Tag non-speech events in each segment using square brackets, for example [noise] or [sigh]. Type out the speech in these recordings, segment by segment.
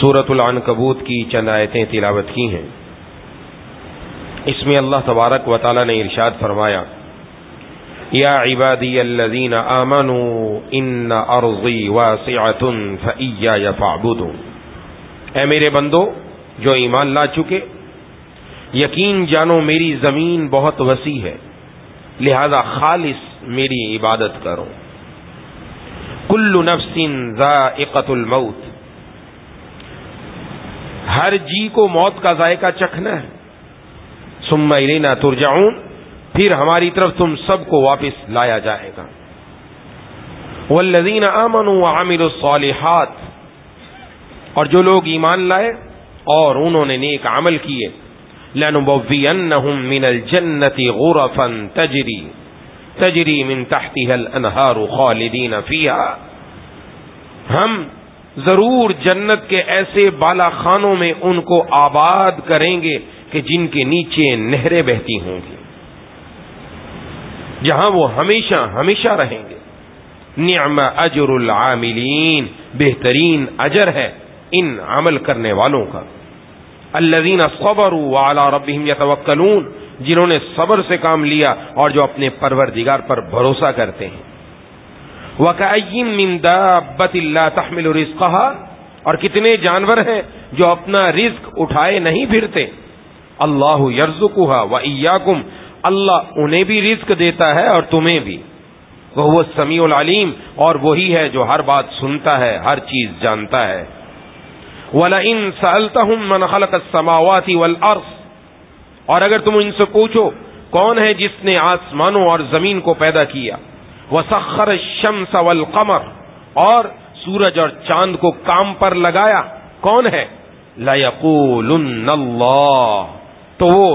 सूरतुल अनकबूत की चंद आयतें तिलावत की हैं। इसमें अल्लाह तबारक व ताली ने इरशाद फरमाया, या इबादी अल्लजीन आमनु इन अर्जी वासिअतुन फइया यफाबुदू ए मेरे बंदो, जो ईमान ला चुके, यकीन जानो मेरी ज़मीन बहुत वसी है, लिहाजा खालिस मेरी इबादत करो। कुल्लु नफ्सिन जाइकतुल मौत हर जी को मौत का जायका चखना है। सुम्मा इलेना तुरजाऊन, फिर हमारी तरफ़ तुम सबको वापस लाया जाएगा। वल्लजीन आमनु आमिर सालिहात, और जो लोग ईमान लाए और उन्होंने नेक अमल किए लनुबवियन्नहुम मिनल जन्नति गुरफन तजरी तजरी मिन तहतिहल अनहारु खालिदीन फिहा। हम ज़रूर जन्नत के ऐसे बाला खानों में उनको आबाद करेंगे कि जिनके नीचे नहरें बहती होंगी। जहाँ वो हमेशा हमेशा रहेंगे। नियम अजरुल आमिलीन, बेहतरीन अजर है इन अमल करने वालों का। अल्लजीन सबर वाला रबिम यतवक्लून जिन्होंने सबर से काम लिया और जो अपने परवरदिगार पर भरोसा करते हैं। वकायिम मिन तहमिल रिस्कहा और कितने जानवर हैं जो अपना रिस्क उठाए नहीं फिरते। अल्लाह यर्जुकुहा व ईयाकुम अल्लाह उन्हें भी रिस्क देता है और तुम्हें भी। वह वो समीउल अलीम। और वही है जो हर बात सुनता है, हर चीज़ जानता है। वला इन सलतहुम मन खलक समावाती वल अर्स और अगर तुम इनसे पूछो, कौन है जिसने आसमानों और ज़मीन को पैदा किया? वसखर शम्स वल कमर। और सूरज और चाँद को काम पर लगाया। कौन है? लयकूल्लाह तो वो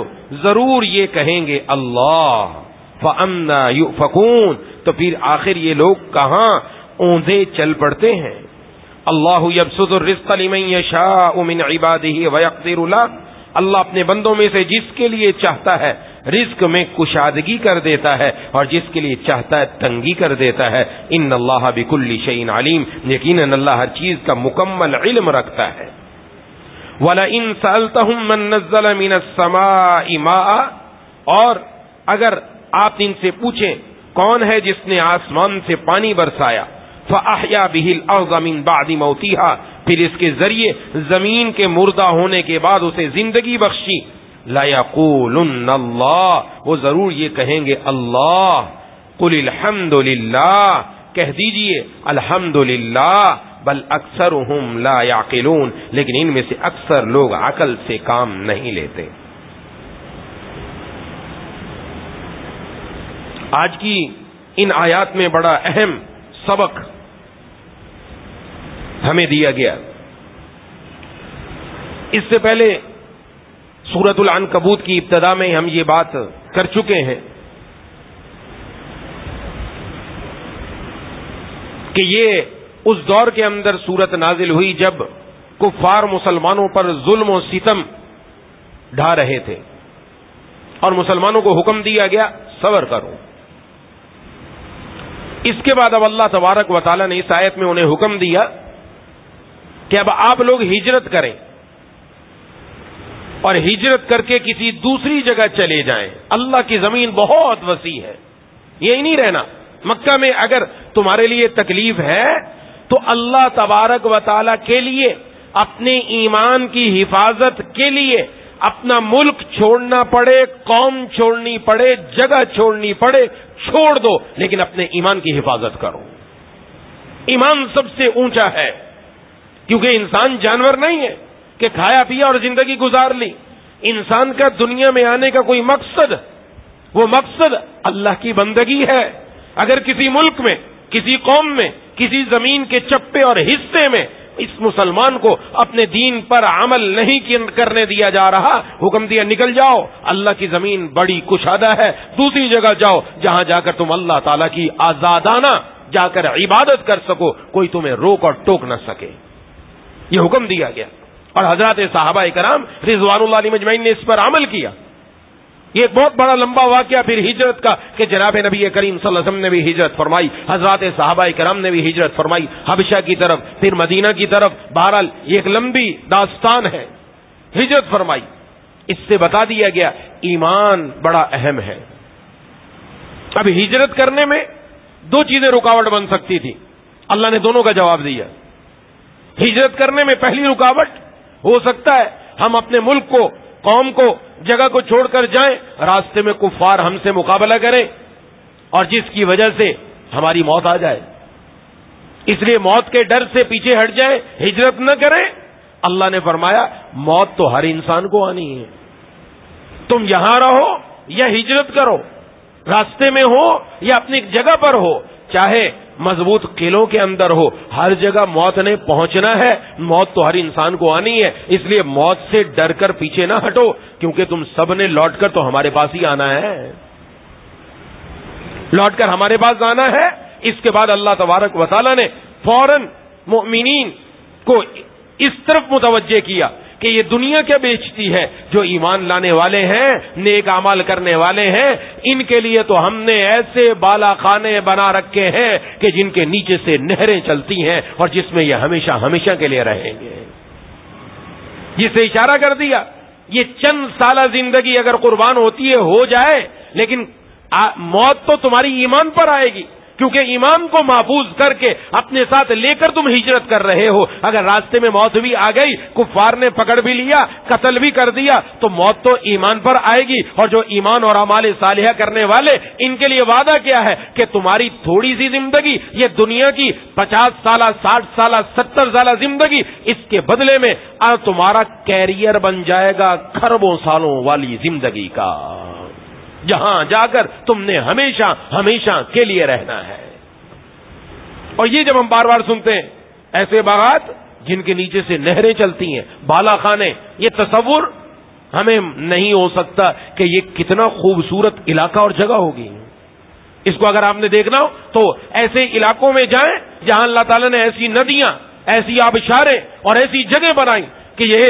ज़रूर ये कहेंगे, अल्लाह। फन्ना फकून तो फिर आखिर ये लोग कहाँ ऊंधे चल पड़ते हैं? अल्लाह यबसुद्रिस्कलिमन शाह मिन इबादी वयकदिरुला अल्लाह अपने बंदों में से जिसके लिए चाहता है रिस्क में कुशादगी कर देता है और जिसके लिए चाहता है तंगी कर देता है। इन अल्लाह बिकुल्ली शईन अलीम। यकीन अल्लाह हर चीज़ का मुकम्मल इल्म रखता है। वला इन मिन समा और अगर आप इनसे पूछें, कौन है जिसने आसमान से पानी बरसाया? फ़ाहया बिहिल अज़मीन बादी मौतिहा। फिर इसके ज़रिए ज़मीन के मुर्दा होने के बाद उसे ज़िंदगी बख्शी। अल्लाह वो ज़रूर ये कहेंगे, अल्लाह कुल हमदुलिल्लाह कह दीजिए, अल्हम्दुलिल्लाह, बल अक्सर हम ला याकिलून। लेकिन इनमें से अक्सर लोग अकल से काम नहीं लेते। आज की इन आयात में बड़ा अहम सबक हमें दिया गया। इससे पहले सूरतुल कबूत की इब्तदा में हम ये बात कर चुके हैं कि ये उस दौर के अंदर सूरत नाजिल हुई जब कुफार मुसलमानों पर जुल्म और सितम ढा रहे थे। और मुसलमानों को हुक्म दिया गया, सबर करो। इसके बाद अब अल्लाह तबारक वाली ने इस आयत में उन्हें हुक्म दिया कि अब आप लोग हिजरत करें। और हिजरत करके किसी दूसरी जगह चले जाएँ। अल्लाह की ज़मीन बहुत वसी है। यही नहीं रहना। मक्का में अगर तुम्हारे लिए तकलीफ़ है तो अल्लाह तबारक व के लिए, अपने ईमान की हिफाजत के लिए, अपना मुल्क छोड़ना पड़े, कौम छोड़नी पड़े, जगह छोड़नी पड़े, छोड़ दो, लेकिन अपने ईमान की हिफाजत करो। ईमान सबसे ऊँचा है, क्योंकि इंसान जानवर नहीं है। कि खाया पिया और ज़िंदगी गुजार ली। इंसान का दुनिया में आने का कोई मकसद, वो मकसद अल्लाह की बंदगी है। अगर किसी मुल्क में, किसी कौम में, किसी ज़मीन के चप्पे और हिस्से में इस मुसलमान को अपने दीन पर अमल नहीं करने दिया जा रहा, हुक्म दिया, निकल जाओ। अल्लाह की ज़मीन बड़ी कुशादा है। दूसरी जगह जाओ, जहाँ जाकर तुम अल्लाह ताला की आजादाना जाकर इबादत कर सको, कोई तुम्हें रोक और टोक न सके। ये हुक्म दिया गया। और हज़रत साहबा कराम रिजवान मजमैन ने इस पर अमल किया। ये एक बहुत बड़ा लंबा वाक्य फिर हिजरत का कि जनाब नबी करीम वसल्लम ने भी हिजरत फरमाई, हज़रत साहबा कराम ने भी हिजरत फरमाई, हबशा की तरफ़, फिर मदीना की तरफ़, बहरहाल ये एक लंबी दास्तान है, हिजरत फरमाई। इससे बता दिया गया, ईमान बड़ा अहम है। अब हिजरत करने में दो चीज़ें रुकावट बन सकती थी। अल्लाह ने दोनों का जवाब दिया। हिजरत करने में पहली रुकावट हो सकता है हम अपने मुल्क को, कौम को, जगह को छोड़कर जाएँ, रास्ते में कुफार हमसे मुकाबला करें और जिसकी वजह से हमारी मौत आ जाए। इसलिए मौत के डर से पीछे हट जाए, हिजरत न करें। अल्लाह ने फरमाया, मौत तो हर इंसान को आनी है। तुम यहाँ रहो या हिजरत करो, रास्ते में हो या अपनी जगह पर हो, चाहे मज़बूत किलों के अंदर हो। हर जगह मौत ने पहुँचना है। मौत तो हर इंसान को आनी है। इसलिए मौत से डरकर पीछे ना हटो, क्योंकि तुम सबने लौटकर तो हमारे पास ही आना है। लौटकर हमारे पास आना है। इसके बाद अल्लाह तबारक वसाला ने फ़ौरन मोमिन को इस तरफ़ मुतवजह किया। कि ये दुनिया क्या बेचती है? जो ईमान लाने वाले हैं नेक अमल करने वाले हैं इनके लिए तो हमने ऐसे बाला खाने बना रखे हैं कि जिनके नीचे से नहरें चलती हैं और जिसमें ये हमेशा हमेशा के लिए रहेंगे। जिसे इशारा कर दिया ये चंद साल ज़िंदगी अगर कुर्बान होती है हो जाए लेकिन आ, मौत तो तुम्हारी ईमान पर आएगी। क्योंकि ईमान को महफूज करके अपने साथ लेकर तुम हिजरत कर रहे हो। अगर रास्ते में मौत भी आ गई, कुफार ने पकड़ भी लिया, कत्ल भी कर दिया तो मौत तो ईमान पर आएगी। और जो ईमान और अमाल सालिया करने वाले, इनके लिए वादा क्या है कि तुम्हारी थोड़ी सी ज़िंदगी, ये दुनिया की पचास साल, साठ साल, सत्तर साल ज़िंदगी, इसके बदले में तुम्हारा कैरियर बन जाएगा खरबों सालों वाली ज़िंदगी का। जहाँ जाकर तुमने हमेशा हमेशा के लिए रहना है। और ये जब हम बार बार सुनते हैं, ऐसे बागात जिनके नीचे से नहरें चलती हैं बाला खाने ये तस्वुर हमें नहीं हो सकता कि ये कितना खूबसूरत इलाका और जगह होगी। इसको अगर आपने देखना हो तो ऐसे इलाकों में जाएँ जहाँ अल्लाह ताला ने ऐसी नदियाँ, ऐसी आबशारें और ऐसी जगह बनाई कि ये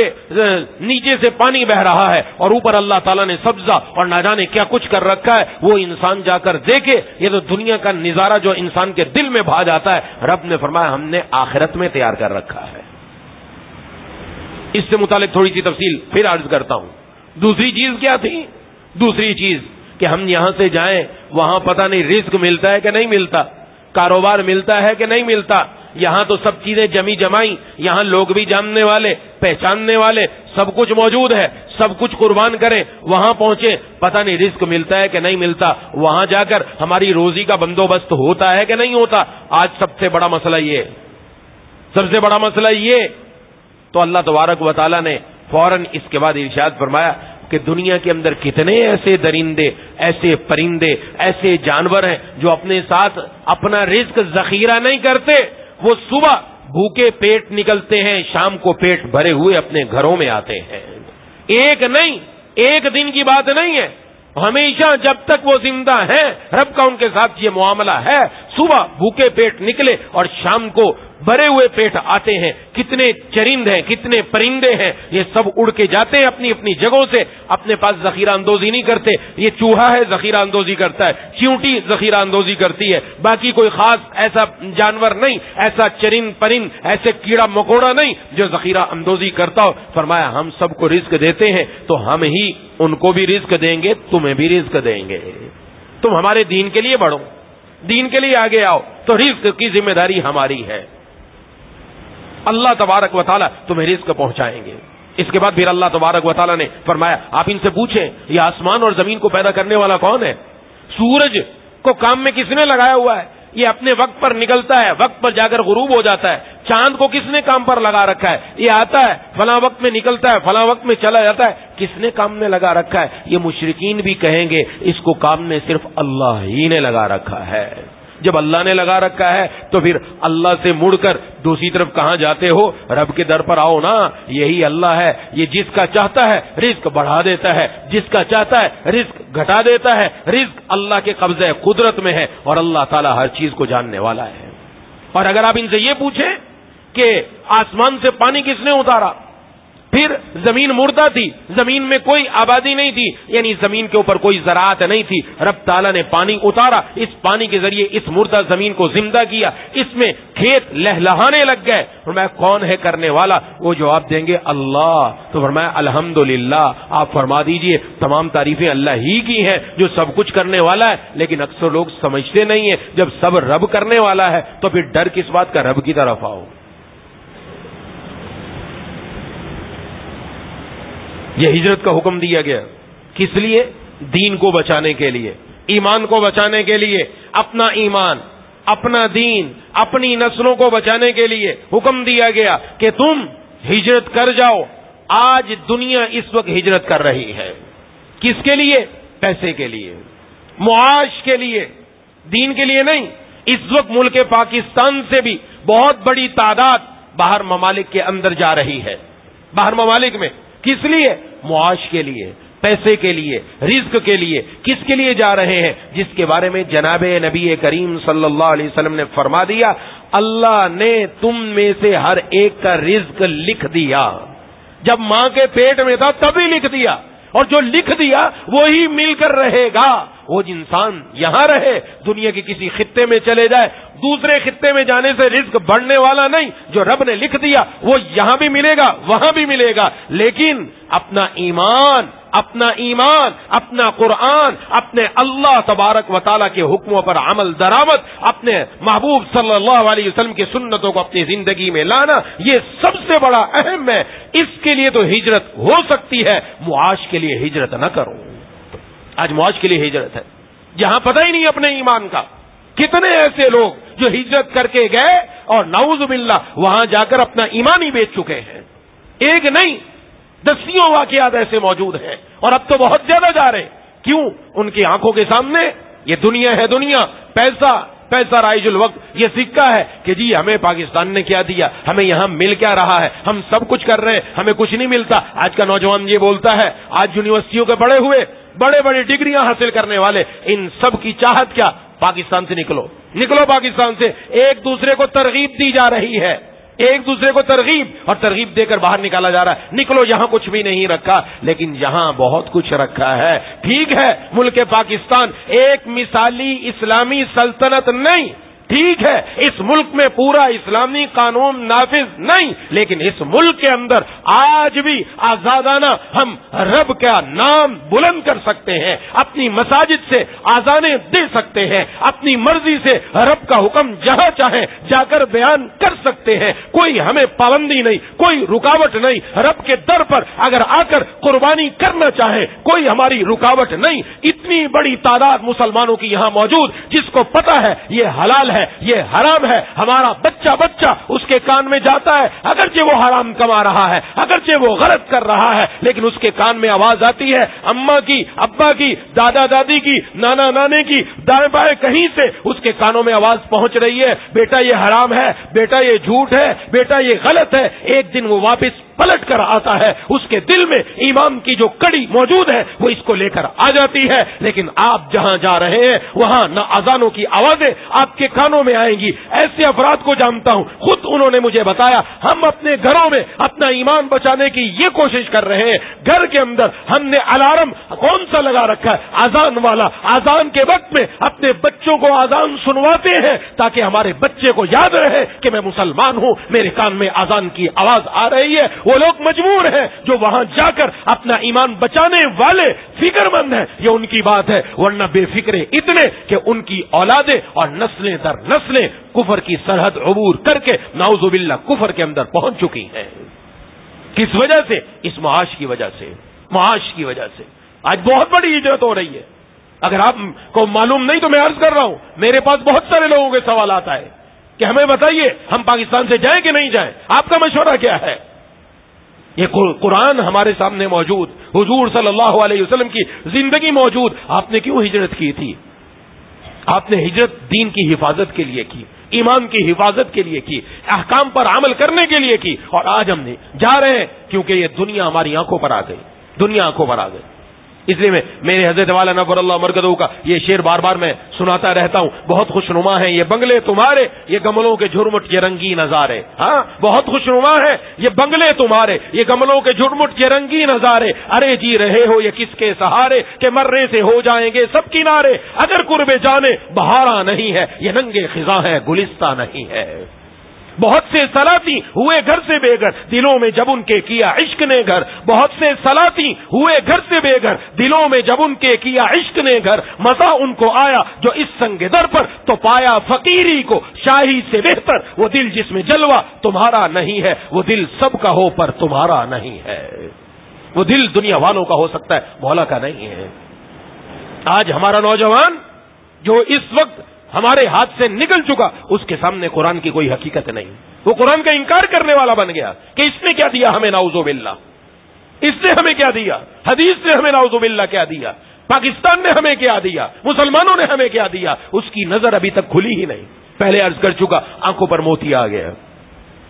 नीचे से पानी बह रहा है और ऊपर अल्लाह ताला ने सब्जा और ना जाने क्या कुछ कर रखा है, वो इंसान जाकर देखे। ये तो दुनिया का निजारा जो इंसान के दिल में भा जाता है। रब ने फरमाया, हमने आखिरत में तैयार कर रखा है। इससे मुतालिक थोड़ी सी तफसील फिर अर्ज़ करता हूँ। दूसरी चीज़ क्या थी? दूसरी चीज़ कि हम यहाँ से जाएँ, वहाँ पता नहीं रिस्क मिलता है कि नहीं मिलता। कारोबार मिलता है कि नहीं मिलता? यहाँ तो सब चीज़ें जमी जमाई, यहाँ लोग भी जानने वाले, पहचानने वाले, सब कुछ मौजूद है, सब कुछ कुर्बान करें, वहाँ पहुँचे, पता नहीं रिस्क मिलता है कि नहीं मिलता, वहाँ जाकर हमारी रोजी का बंदोबस्त होता है कि नहीं होता? आज सबसे बड़ा मसला ये। सबसे बड़ा मसला ये। तो अल्लाह तबारक वाली ने फ़ौरन इसके बाद इर्शाद फरमाया कि दुनिया के अंदर कितने ऐसे दरिंदे, ऐसे परिंदे, ऐसे जानवर हैं जो अपने साथ अपना रिस्क जखीरा नहीं करते। वो सुबह भूखे पेट निकलते हैं, शाम को पेट भरे हुए अपने घरों में आते हैं। एक नहीं, एक दिन की बात नहीं है। हमेशा जब तक वो ज़िंदा है, रब का उनके साथ ये मामला है। सुबह भूखे पेट निकले और शाम को भरे हुए पेट आते हैं, कितने चरिंद हैं, कितने परिंदे हैं, ये सब उड़ के जाते हैं अपनी अपनी जगहों से। अपने पास जखीरा अंदोजी नहीं करते, ये चूहा है जखीरा अंदोजी करता है च्यूटी जखीरा अंदोजी करती है। बाकी कोई खास ऐसा जानवर नहीं, ऐसा चरिंद, परिंद, ऐसे कीड़ा मकोड़ा नहीं, जो जखीरा अंदोजी करता हो। फरमाया, हम सबको रिस्क देते हैं तो हम ही उनको भी रिस्क देंगे, तुम्हें भी रिस्क देंगे। तुम हमारे दीन के लिए बढ़ो, दीन के लिए आगे आओ तो रिस्क की ज़िम्मेदारी हमारी है। अल्लाह तबारक वाली तुम्हें रिस्क पहुंचाएँगे। इसके बाद फिर अल्लाह तबारक वाली ने फरमाया, आप इनसे पूछें, ये आसमान और ज़मीन को पैदा करने वाला कौन है? सूरज को काम में किसने लगाया हुआ है? ये अपने वक्त पर निकलता है, वक्त पर जाकर गुरूब हो जाता है। चाँद को किसने काम पर लगा रखा है? ये आता है, फला वक्त में निकलता है, फला वक्त में चला जाता है। किसने काम में लगा रखा है? ये मुशरकिन भी कहेंगे, इसको काम में सिर्फ़ अल्लाह ही ने लगा रखा है। जब अल्लाह ने लगा रखा है तो फिर अल्लाह से मुड़कर दूसरी तरफ़ कहाँ जाते हो? रब के दर पर आओ ना। यही अल्लाह है। ये जिसका चाहता है रिस्क बढ़ा देता है। जिसका चाहता है रिस्क घटा देता है। रिस्क अल्लाह के कब्जे कुदरत में है और अल्लाह ताला हर चीज़ को जानने वाला है। और अगर आप इनसे ये पूछें कि आसमान से पानी किसने उतारा? फिर ज़मीन मुर्दा थी। ज़मीन में कोई आबादी नहीं थी। यानी ज़मीन के ऊपर कोई जरात नहीं थी। रब ताला ने पानी उतारा। इस पानी के ज़रिए इस मुर्दा ज़मीन को ज़िंदा किया। इसमें खेत लहलहाने लग गए। मैं कौन है करने वाला? वो जवाब देंगे, अल्लाह। तो फरमाया, अल्हम्दुलिल्लाह। आप फरमा दीजिए, तमाम तारीफें अल्लाह ही की हैं, जो सब कुछ करने वाला है। लेकिन अक्सर लोग समझते नहीं है, जब सब रब करने वाला है तो फिर डर किस बात का? रब की तरफ़ आओ। यह हिजरत का हुक्म दिया गया। किस लिए? दीन को बचाने के लिए। ईमान को बचाने के लिए। अपना ईमान, अपना दीन, अपनी नस्लों को बचाने के लिए हुक्म दिया गया कि तुम हिजरत कर जाओ। आज दुनिया इस वक्त हिजरत कर रही है। किसके लिए? पैसे के लिए। मुआश के लिए। दीन के लिए नहीं। इस वक्त मुल्क पाकिस्तान से भी बहुत बड़ी तादाद बाहर ममालिक के अंदर जा रही है। बाहर ममालिक में किस लिए? मुआश के लिए, पैसे के लिए रिस्क के लिए। किसके लिए जा रहे हैं? जिसके बारे में जनाब नबी करीम सल्लल्लाहु अलैहि वसल्लम ने फरमा दिया, अल्लाह ने तुम में से हर एक का रिस्क लिख दिया। जब माँ के पेट में था, तभी लिख दिया। और जो लिख दिया वो ही मिलकर रहेगा। वो इंसान यहाँ रहे, दुनिया के किसी खत्ते में चले जाए, दूसरे खत्ते में जाने से रिस्क बढ़ने वाला नहीं, जो रब ने लिख दिया, वो यहाँ भी मिलेगा, वहाँ भी मिलेगा। लेकिन अपना ईमान अपना ईमान, अपना कुरान, अपने अल्लाह तबारक वाली के हुक्मों पर अमल दरामद, अपने महबूब सल्लल्लाहु अलैहि वसल्लम की सुन्नतों को अपनी ज़िंदगी में लाना, ये सबसे बड़ा अहम है। इसके लिए तो हिजरत हो सकती है, मुआश के लिए हिजरत न करो। आज मौज के लिए हिजरत है। जहाँ पता ही नहीं अपने ईमान का। कितने ऐसे लोग जो हिजरत करके गए और नाउजुबिल्ला वहाँ जाकर अपना ईमान ही बेच चुके हैं। एक नहीं, दसियों वाकयात ऐसे मौजूद हैं। और अब तो बहुत ज़्यादा जा रहे क्यों? उनकी आँखों के सामने ये दुनिया है दुनिया। पैसा पैसा राइजुल वक्त। ये सिक्का है कि जी, हमें पाकिस्तान ने क्या दिया? हमें यहाँ मिल क्या रहा है? हम सब कुछ कर रहे हैं, हमें कुछ नहीं मिलता। आज का नौजवान ये बोलता है, आज यूनिवर्सिटियों के पढ़े हुए बड़े बड़ी डिग्रियाँ हासिल करने वाले, इन सब की चाहत क्या? पाकिस्तान से निकलो। निकलो पाकिस्तान से। एक दूसरे को तरगीब दी जा रही है। एक दूसरे को तरगीब, और तरगीब देकर बाहर निकाला जा रहा है। निकलो, यहाँ कुछ भी नहीं रखा, लेकिन यहाँ बहुत कुछ रखा है। ठीक है, मुल्क पाकिस्तान, एक मिसाली इस्लामी सल्तनत नहीं। ठीक है, इस मुल्क में पूरा इस्लामी कानून नाफिज नहीं, लेकिन इस मुल्क के अंदर आज भी आजादाना हम रब का नाम बुलंद कर सकते हैं, अपनी मसाजिद से आजाने दे सकते हैं, अपनी मर्ज़ी से रब का हुक्म जहाँ चाहे जाकर बयान कर सकते हैं। कोई हमें पाबंदी नहीं, कोई रुकावट नहीं, रब के दर पर अगर आकर कुर्बानी करना चाहे, कोई हमारी रुकावट नहीं। इतनी बड़ी तादाद मुसलमानों की यहाँ मौजूद, जिसको पता है ये हलाल है ये हराम है, हमारा बच्चा बच्चा उसके कान में जाता है, अगरचे वो हराम कमा रहा है, अगरचे वो गलत कर रहा है, लेकिन उसके कान में आवाज़ आती है, अम्मा की, अब्बा की, दादा दादी की, नाना नाने की, दाएँ बाएँ कहीं से उसके कानों में आवाज़ पहुँच रही है, बेटा ये हराम है, बेटा ये झूठ है, बेटा ये गलत है, एक दिन वो वापस पलट कर आता है, उसके दिल में ईमान की जो कड़ी मौजूद है, वो इसको लेकर आ जाती है। लेकिन आप जहाँ जा रहे हैं, वहाँ न अजानों की आवाज़ें आपके कानों में आएँगी। ऐसे अफराद को जानता हूँ। खुद उन्होंने मुझे बताया, हम अपने घरों में अपना ईमान बचाने की ये कोशिश कर रहे हैं। घर के अंदर हमने अलार्म कौन सा लगा रखा है? आजान वाला। आजान के वक्त में अपने बच्चों को आजान सुनवाते हैं, ताकि हमारे बच्चे को याद रहे कि मैं मुसलमान हूँ, मेरे कान में आजान की आवाज़ आ रही है वो लोग मजबूर हैं जो वहाँ जाकर अपना ईमान बचाने वाले फिक्रमंद हैं। ये उनकी बात है। वरना बेफिक्रे इतने कि उनकी औलादे और नस्लें दर नस्लें कुफर की सरहद अबूर करके नाउजुबिल्ला कुफर के अंदर पहुँच चुकी हैं। किस वजह से? इस मुआश की वजह से। मुआश की वजह से। आज बहुत बड़ी हिजरत हो रही है। अगर आपको मालूम नहीं तो मैं अर्ज़ कर रहा हूँ, मेरे पास बहुत सारे लोगों के सवाल आता है कि हमें बताइए, हम पाकिस्तान से जाएँ कि नहीं जाएँ? आपका मशवरा क्या है? ये कुरान हमारे सामने मौजूद, हुजूर सल्लल्लाहु अलैहि वसल्लम की ज़िंदगी मौजूद। आपने क्यों हिजरत की थी? आपने हिजरत दीन की हिफाजत के लिए की, ईमान की हिफाजत के लिए की, अहकाम पर अमल करने के लिए की, और आज हमने जा रहे हैं, क्योंकि ये दुनिया हमारी आँखों पर आ गई, दुनिया आँखों पर आ गई। इसलिए मैं, मेरे हज़रत वाला नबर मरकदों का ये शेर बार बार मैं सुनाता रहता हूँ। बहुत खुशनुमा है ये बंगले तुम्हारे, ये गमलों के झुरमुट ये रंगी नजारे। हाँ बहुत खुशनुमा है ये बंगले तुम्हारे, ये गमलों के झुरमुट ये रंगी नजारे। अरे जी रहे हो ये किसके सहारे के मर्रे से हो जाएँगे सब किनारे। अगर कुर्बे जाने, बहारा नहीं है, ये नंगे खिजा है, गुलिस्ता नहीं है। बहुत से सलाती हुए घर से बेघर, दिलों में जब उनके किया इश्क ने घर। बहुत से सलाती हुए घर से बेघर, दिलों में जब उनके किया इश्क ने घर। मज़ा उनको आया जो इस संगे दर पर तो पाया फकीरी को शाही से बेहतर। वो दिल जिसमें जलवा तुम्हारा नहीं है, वो दिल सबका हो पर तुम्हारा नहीं है। वो दिल दुनिया वालों का हो सकता है मौला का नहीं है। आज हमारा नौजवान, जो इस वक्त हमारे हाथ से निकल चुका, उसके सामने कुरान की कोई हकीकत नहीं। वो कुरान का इंकार करने वाला बन गया कि इसने क्या दिया हमें नाउजोबिल्ला इसने हमें क्या दिया? हदीस ने हमें नाउजोबिल्ला क्या दिया? पाकिस्तान ने हमें क्या दिया? मुसलमानों ने हमें क्या दिया? उसकी नज़र अभी तक खुली ही नहीं। पहले अर्ज़ कर चुका, आँखों पर मोती आ गया।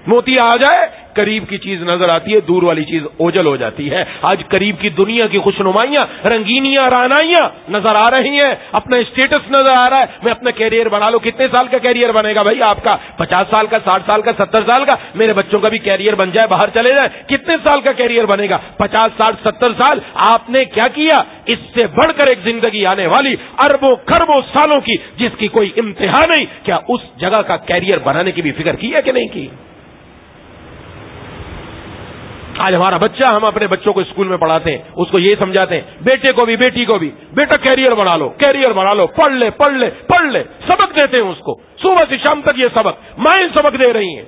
मोती आ जाए करीब की चीज़ नज़र आती है, दूर वाली चीज़ ओझल हो जाती है। आज करीब की दुनिया की खुशनुमाइयाँ, रंगीनियाँ, रानाइयाँ नज़र आ रही हैं। अपना स्टेटस नज़र आ रहा है। मैं अपना कैरियर बढ़ा लो। कितने साल का कैरियर बनेगा भाई आपका? पचास साल का, साठ साल का, सत्तर साल का? मेरे बच्चों का भी कैरियर बन जाए, बाहर चले जाए। कितने साल का कैरियर बनेगा? पचास, साठ, सत्तर साल। आपने क्या किया? इससे बढ़कर एक ज़िंदगी आने वाली अरबों, खरबों सालों की, जिसकी कोई इम्तिहान नहीं। क्या उस जगह का कैरियर बनाने की भी फ़िक्र की है कि नहीं की? आज हमारा बच्चा, हम अपने बच्चों को स्कूल में पढ़ाते हैं, उसको ये समझाते हैं, बेटे को भी, बेटी को भी, बेटा कैरियर बना लो कैरियर बना लो, पढ़ ले पढ़ ले पढ़ ले, सबक देते हैं उसको। सुबह से शाम तक ये सबक, माए सबक दे रही हैं।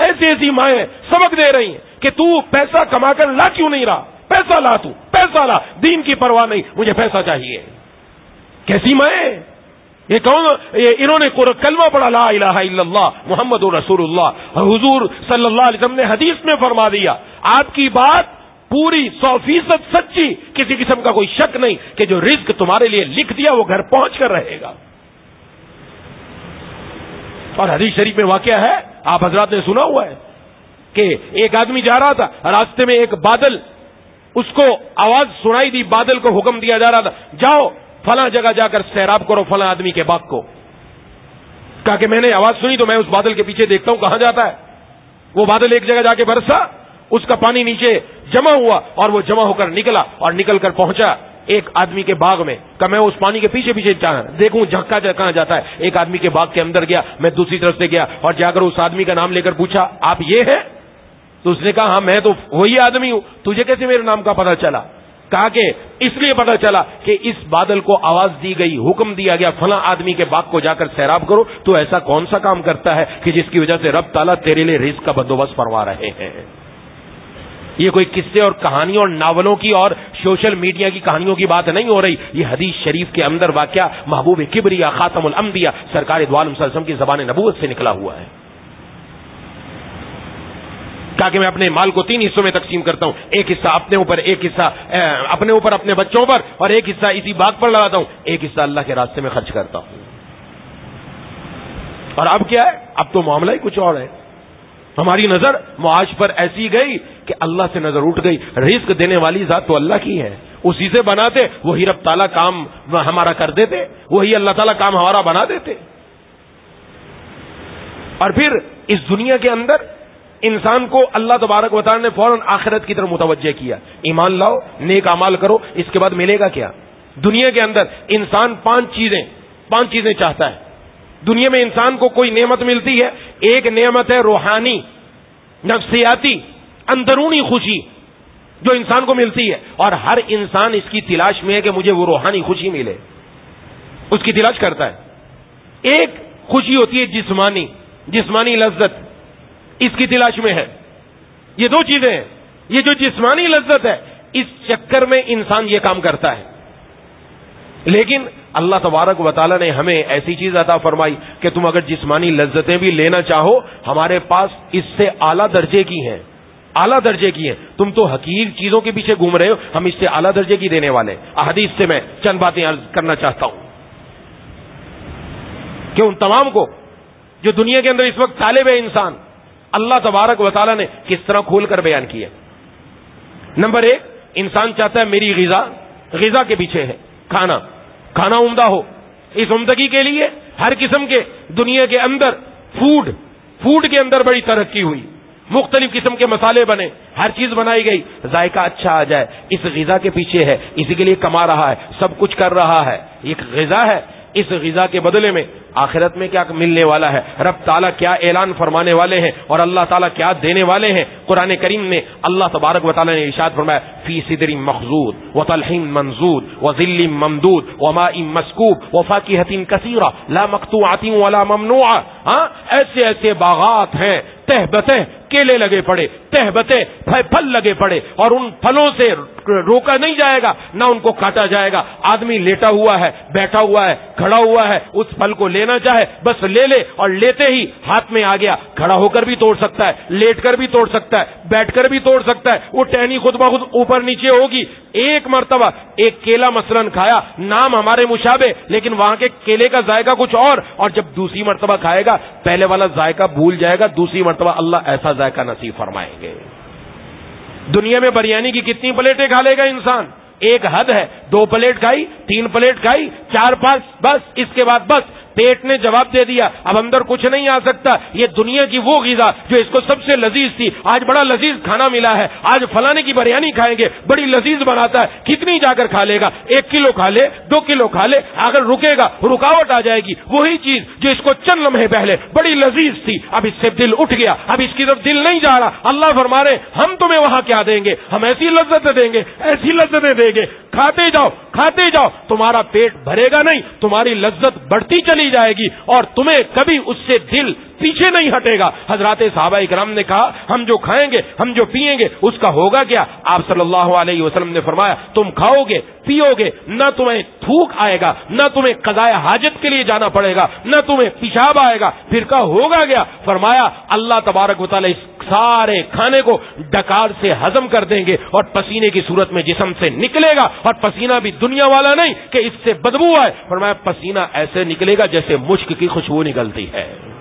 ऐसी ऐसी माए सबक दे रही हैं कि तू पैसा कमाकर ला क्यों नहीं रहा? पैसा ला तू, पैसा ला। दीन की परवाह नहीं, मुझे पैसा चाहिए। कैसी माए? ये कौन ये इन्होंने कलमा पढ़ा, ला इलाहा इल्लल्लाह मोहम्मद रसूलुल्लाह। हुजूर सल्लल्लाहु अलैहि वसल्लम ने हदीस में फरमा दिया, आपकी बात पूरी सौ फ़ीसद सच्ची, किसी किस्म का कोई शक नहीं कि जो रिस्क तुम्हारे लिए लिख दिया, वो घर पहुँच कर रहेगा। और हदीस शरीफ में वाक्य है, आप हजरात ने सुना हुआ है कि एक आदमी जा रहा था, रास्ते में एक बादल, उसको आवाज़ सुनाई दी, बादल को हुक्म दिया जा रहा था, जाओ फला जगह जाकर सैराब करो, फला आदमी के बाग को। कहा कि मैंने आवाज़ सुनी तो मैं उस बादल के पीछे देखता हूँ कहाँ जाता है। वो बादल एक जगह जाके बरसा, उसका पानी नीचे जमा हुआ और वो जमा होकर निकला और निकल कर पहुँचा एक आदमी के बाग में। का मैं उस पानी के पीछे पीछे देखूँ झक्का कहाँ जाता है। एक आदमी के बाग के अंदर गया, मैं दूसरी तरफ़ से गया और जाकर उस आदमी का नाम लेकर पूछा, आप ये है? तो उसने कहा हाँ मैं तो वही आदमी हूँ। तुझे कैसे मेरे नाम का पता चला? कहा कि इसलिए पता चला कि इस बादल को आवाज़ दी गई, हुक्म दिया गया फला आदमी के बाग को जाकर सैराब करो तो ऐसा कौन सा काम करता है कि जिसकी वजह से रब ताला तेरे लिए रिस्क का बंदोबस्त करवा रहे हैं? ये कोई किस्से और कहानियों और नावलों की और सोशल मीडिया की कहानियों की बात नहीं हो रही। ये हदीस शरीफ के अंदर वाक्य महबूब किबरिया, खातमुल अंबिया, सरकार द्वालम की जबान नबूत से निकला हुआ है। कहा कि मैं अपने माल को तीन हिस्सों में तकसीम करता हूँ। एक हिस्सा अपने ऊपर, एक हिस्सा अपने ऊपर, अपने बच्चों पर, और एक हिस्सा इसी बात पर लगाता हूँ। एक हिस्सा अल्लाह के रास्ते में खर्च करता हूँ। और अब क्या है? अब तो मामला ही कुछ और है। हमारी नज़र मुआज पर ऐसी गई कि अल्लाह से नज़र उठ गई। रिस्क देने वाली जात तो अल्लाह की है। उसी से बनाते, वही रब ताला काम हमारा कर देते, वही अल्लाह ताला काम हमारा बना देते। और फिर इस दुनिया के अंदर इंसान को अल्लाह तबारक वतार ने फ़ौरन आखिरत की तरफ़ मुतवजह किया। ईमान लाओ, नेक अमाल करो, इसके बाद मिलेगा क्या? दुनिया के अंदर इंसान पाँच चीज़ें पाँच चीज़ें चाहता है। दुनिया में इंसान को कोई नेमत मिलती है, एक नेमत है रूहानी, नफ्सियाती, अंदरूनी खुशी जो इंसान को मिलती है। और हर इंसान इसकी तलाश में है कि मुझे वो रूहानी खुशी मिले। उसकी तलाश करता है। एक खुशी होती है जिस्मानी जिस्मानी लज्जत। इसकी तलाश में है। ये दो चीज़ें हैं। ये जो जिस्मानी लज्जत है, इस चक्कर में इंसान ये काम करता है। लेकिन अल्लाह तबारक वाली ने हमें ऐसी चीज़ अता फरमाई कि तुम अगर जिस्मानी लज्जतें भी लेना चाहो, हमारे पास इससे आला दर्जे की हैं। आला दर्जे की हैं। तुम तो हकीर चीज़ों के पीछे घूम रहे हो, हम इससे आला दर्जे की देने वाले अहदीस से मैं चंद बातें अर्ज़ करना चाहता हूँ। कि उन तमाम को, जो दुनिया के अंदर इस वक्त तालिब है इंसान अल्लाह तबारक वाली ने किस तरह खोलकर बयान किया। नंबर एक, इंसान चाहता है मेरी गजा गजा के पीछे है, खाना। खाना उमदा हो, इस उमदगी के लिए हर किस्म के दुनिया के अंदर फ़ूड फ़ूड के अंदर बड़ी तरक्की हुई। मुख्तलिफ़ किस्म के मसाले बने, हर चीज़ बनाई गई, जायका अच्छा आ जाए, इस गजा के पीछे है, इसी के लिए कमा रहा है, सब कुछ कर रहा है। एक गजा है, इस गजा के बदले में आखिरत में क्या मिलने वाला है? रब ताला क्या ऐलान फरमाने वाले हैं और अल्लाह ताला क्या देने वाले हैं? कुरान करीम ने अल्लाह तबारक वाली ने इशाद फरमाया, फ़ी सिदरी मखजूद, व तलहीन मंजूद, व जिल्ली ममदूद, व माई मस्कूब, व फाकी कसीरा, ला मकतू आती वाला ममनुआ। हाँ ऐसे ऐसे बागात हैं तह बतह केले लगे पड़े तह बते फल लगे पड़े और उन फलों से रोका नहीं जाएगा, ना उनको काटा जाएगा। आदमी लेटा हुआ है, बैठा हुआ है, खड़ा हुआ है, उस फल को लेना चाहे, बस ले ले और लेते ही हाथ में आ गया, खड़ा होकर भी तोड़ सकता है लेट कर भी तोड़ सकता है, बैठकर भी तोड़ सकता है, वो टहनी खुद ब खुद ऊपर नीचे होगी, एक मरतबा एक केला मसलन खाया, नाम हमारे मुशाबे, लेकिन वहाँ के केले का जायका कुछ और और जब दूसरी मरतबा खाएगा, पहले वाला जायका भूल जाएगा, दूसरी मरतबा अल्लाह ऐसा जायका नसीब फरमाएँगे। दुनिया में बिरयानी की कितनी प्लेटें खा लेगा इंसान? एक हद है, दो प्लेट खाई, तीन प्लेट खाई, चार पाँच बस, इसके बाद बस पेट ने जवाब दे दिया, अब अंदर कुछ नहीं आ सकता। ये दुनिया की वो गीजा जो इसको सबसे लजीज थी। आज बड़ा लजीज खाना मिला है। आज फलाने की बिरयानी खाएँगे, बड़ी लजीज बनाता है। कितनी जाकर खा लेगा? एक किलो खा ले, दो किलो खा ले, अगर रुकेगा, रुकावट आ जाएगी। वही चीज़ जो इसको चंद लम्हे पहले, बड़ी लजीज थी। अब इससे दिल उठ गया। अब इसकी तरफ़ दिल नहीं जा रहा। अल्लाह फरमा रहे हम तुम्हें वहाँ क्या देंगे? हम ऐसी लज्जतें देंगे, ऐसी लज्जतें देंगे। खाते जाओ खाते जाओ। तुम्हारा पेट भरेगा नहीं, तुम्हारी लज्जत बढ़ती चली जाएगी और तुम्हें कभी उससे दिल पीछे नहीं हटेगा। हज़रत साहबा इकराम ने कहा, हम जो खाएँगे, हम जो पिएँगे, उसका होगा क्या? आप सल्लल्लाहु अलैहि वसल्लम ने फरमाया, तुम खाओगे, पियोगे, न तुम्हें थूक आएगा, न तुम्हें कदाय हाजत के लिए जाना पड़ेगा, न तुम्हें पिशाब आएगा। फिर का होगा क्या? फरमाया, अल्लाह तबारक वाली इस सारे खाने को डकार से हजम कर देंगे और पसीने की सूरत में जिसम से निकलेगा और पसीना भी दुनिया वाला नहीं कि इससे बदबू आए। फरमाया, पसीना ऐसे निकलेगा जैसे मुश्क की खुशबू निकलती है।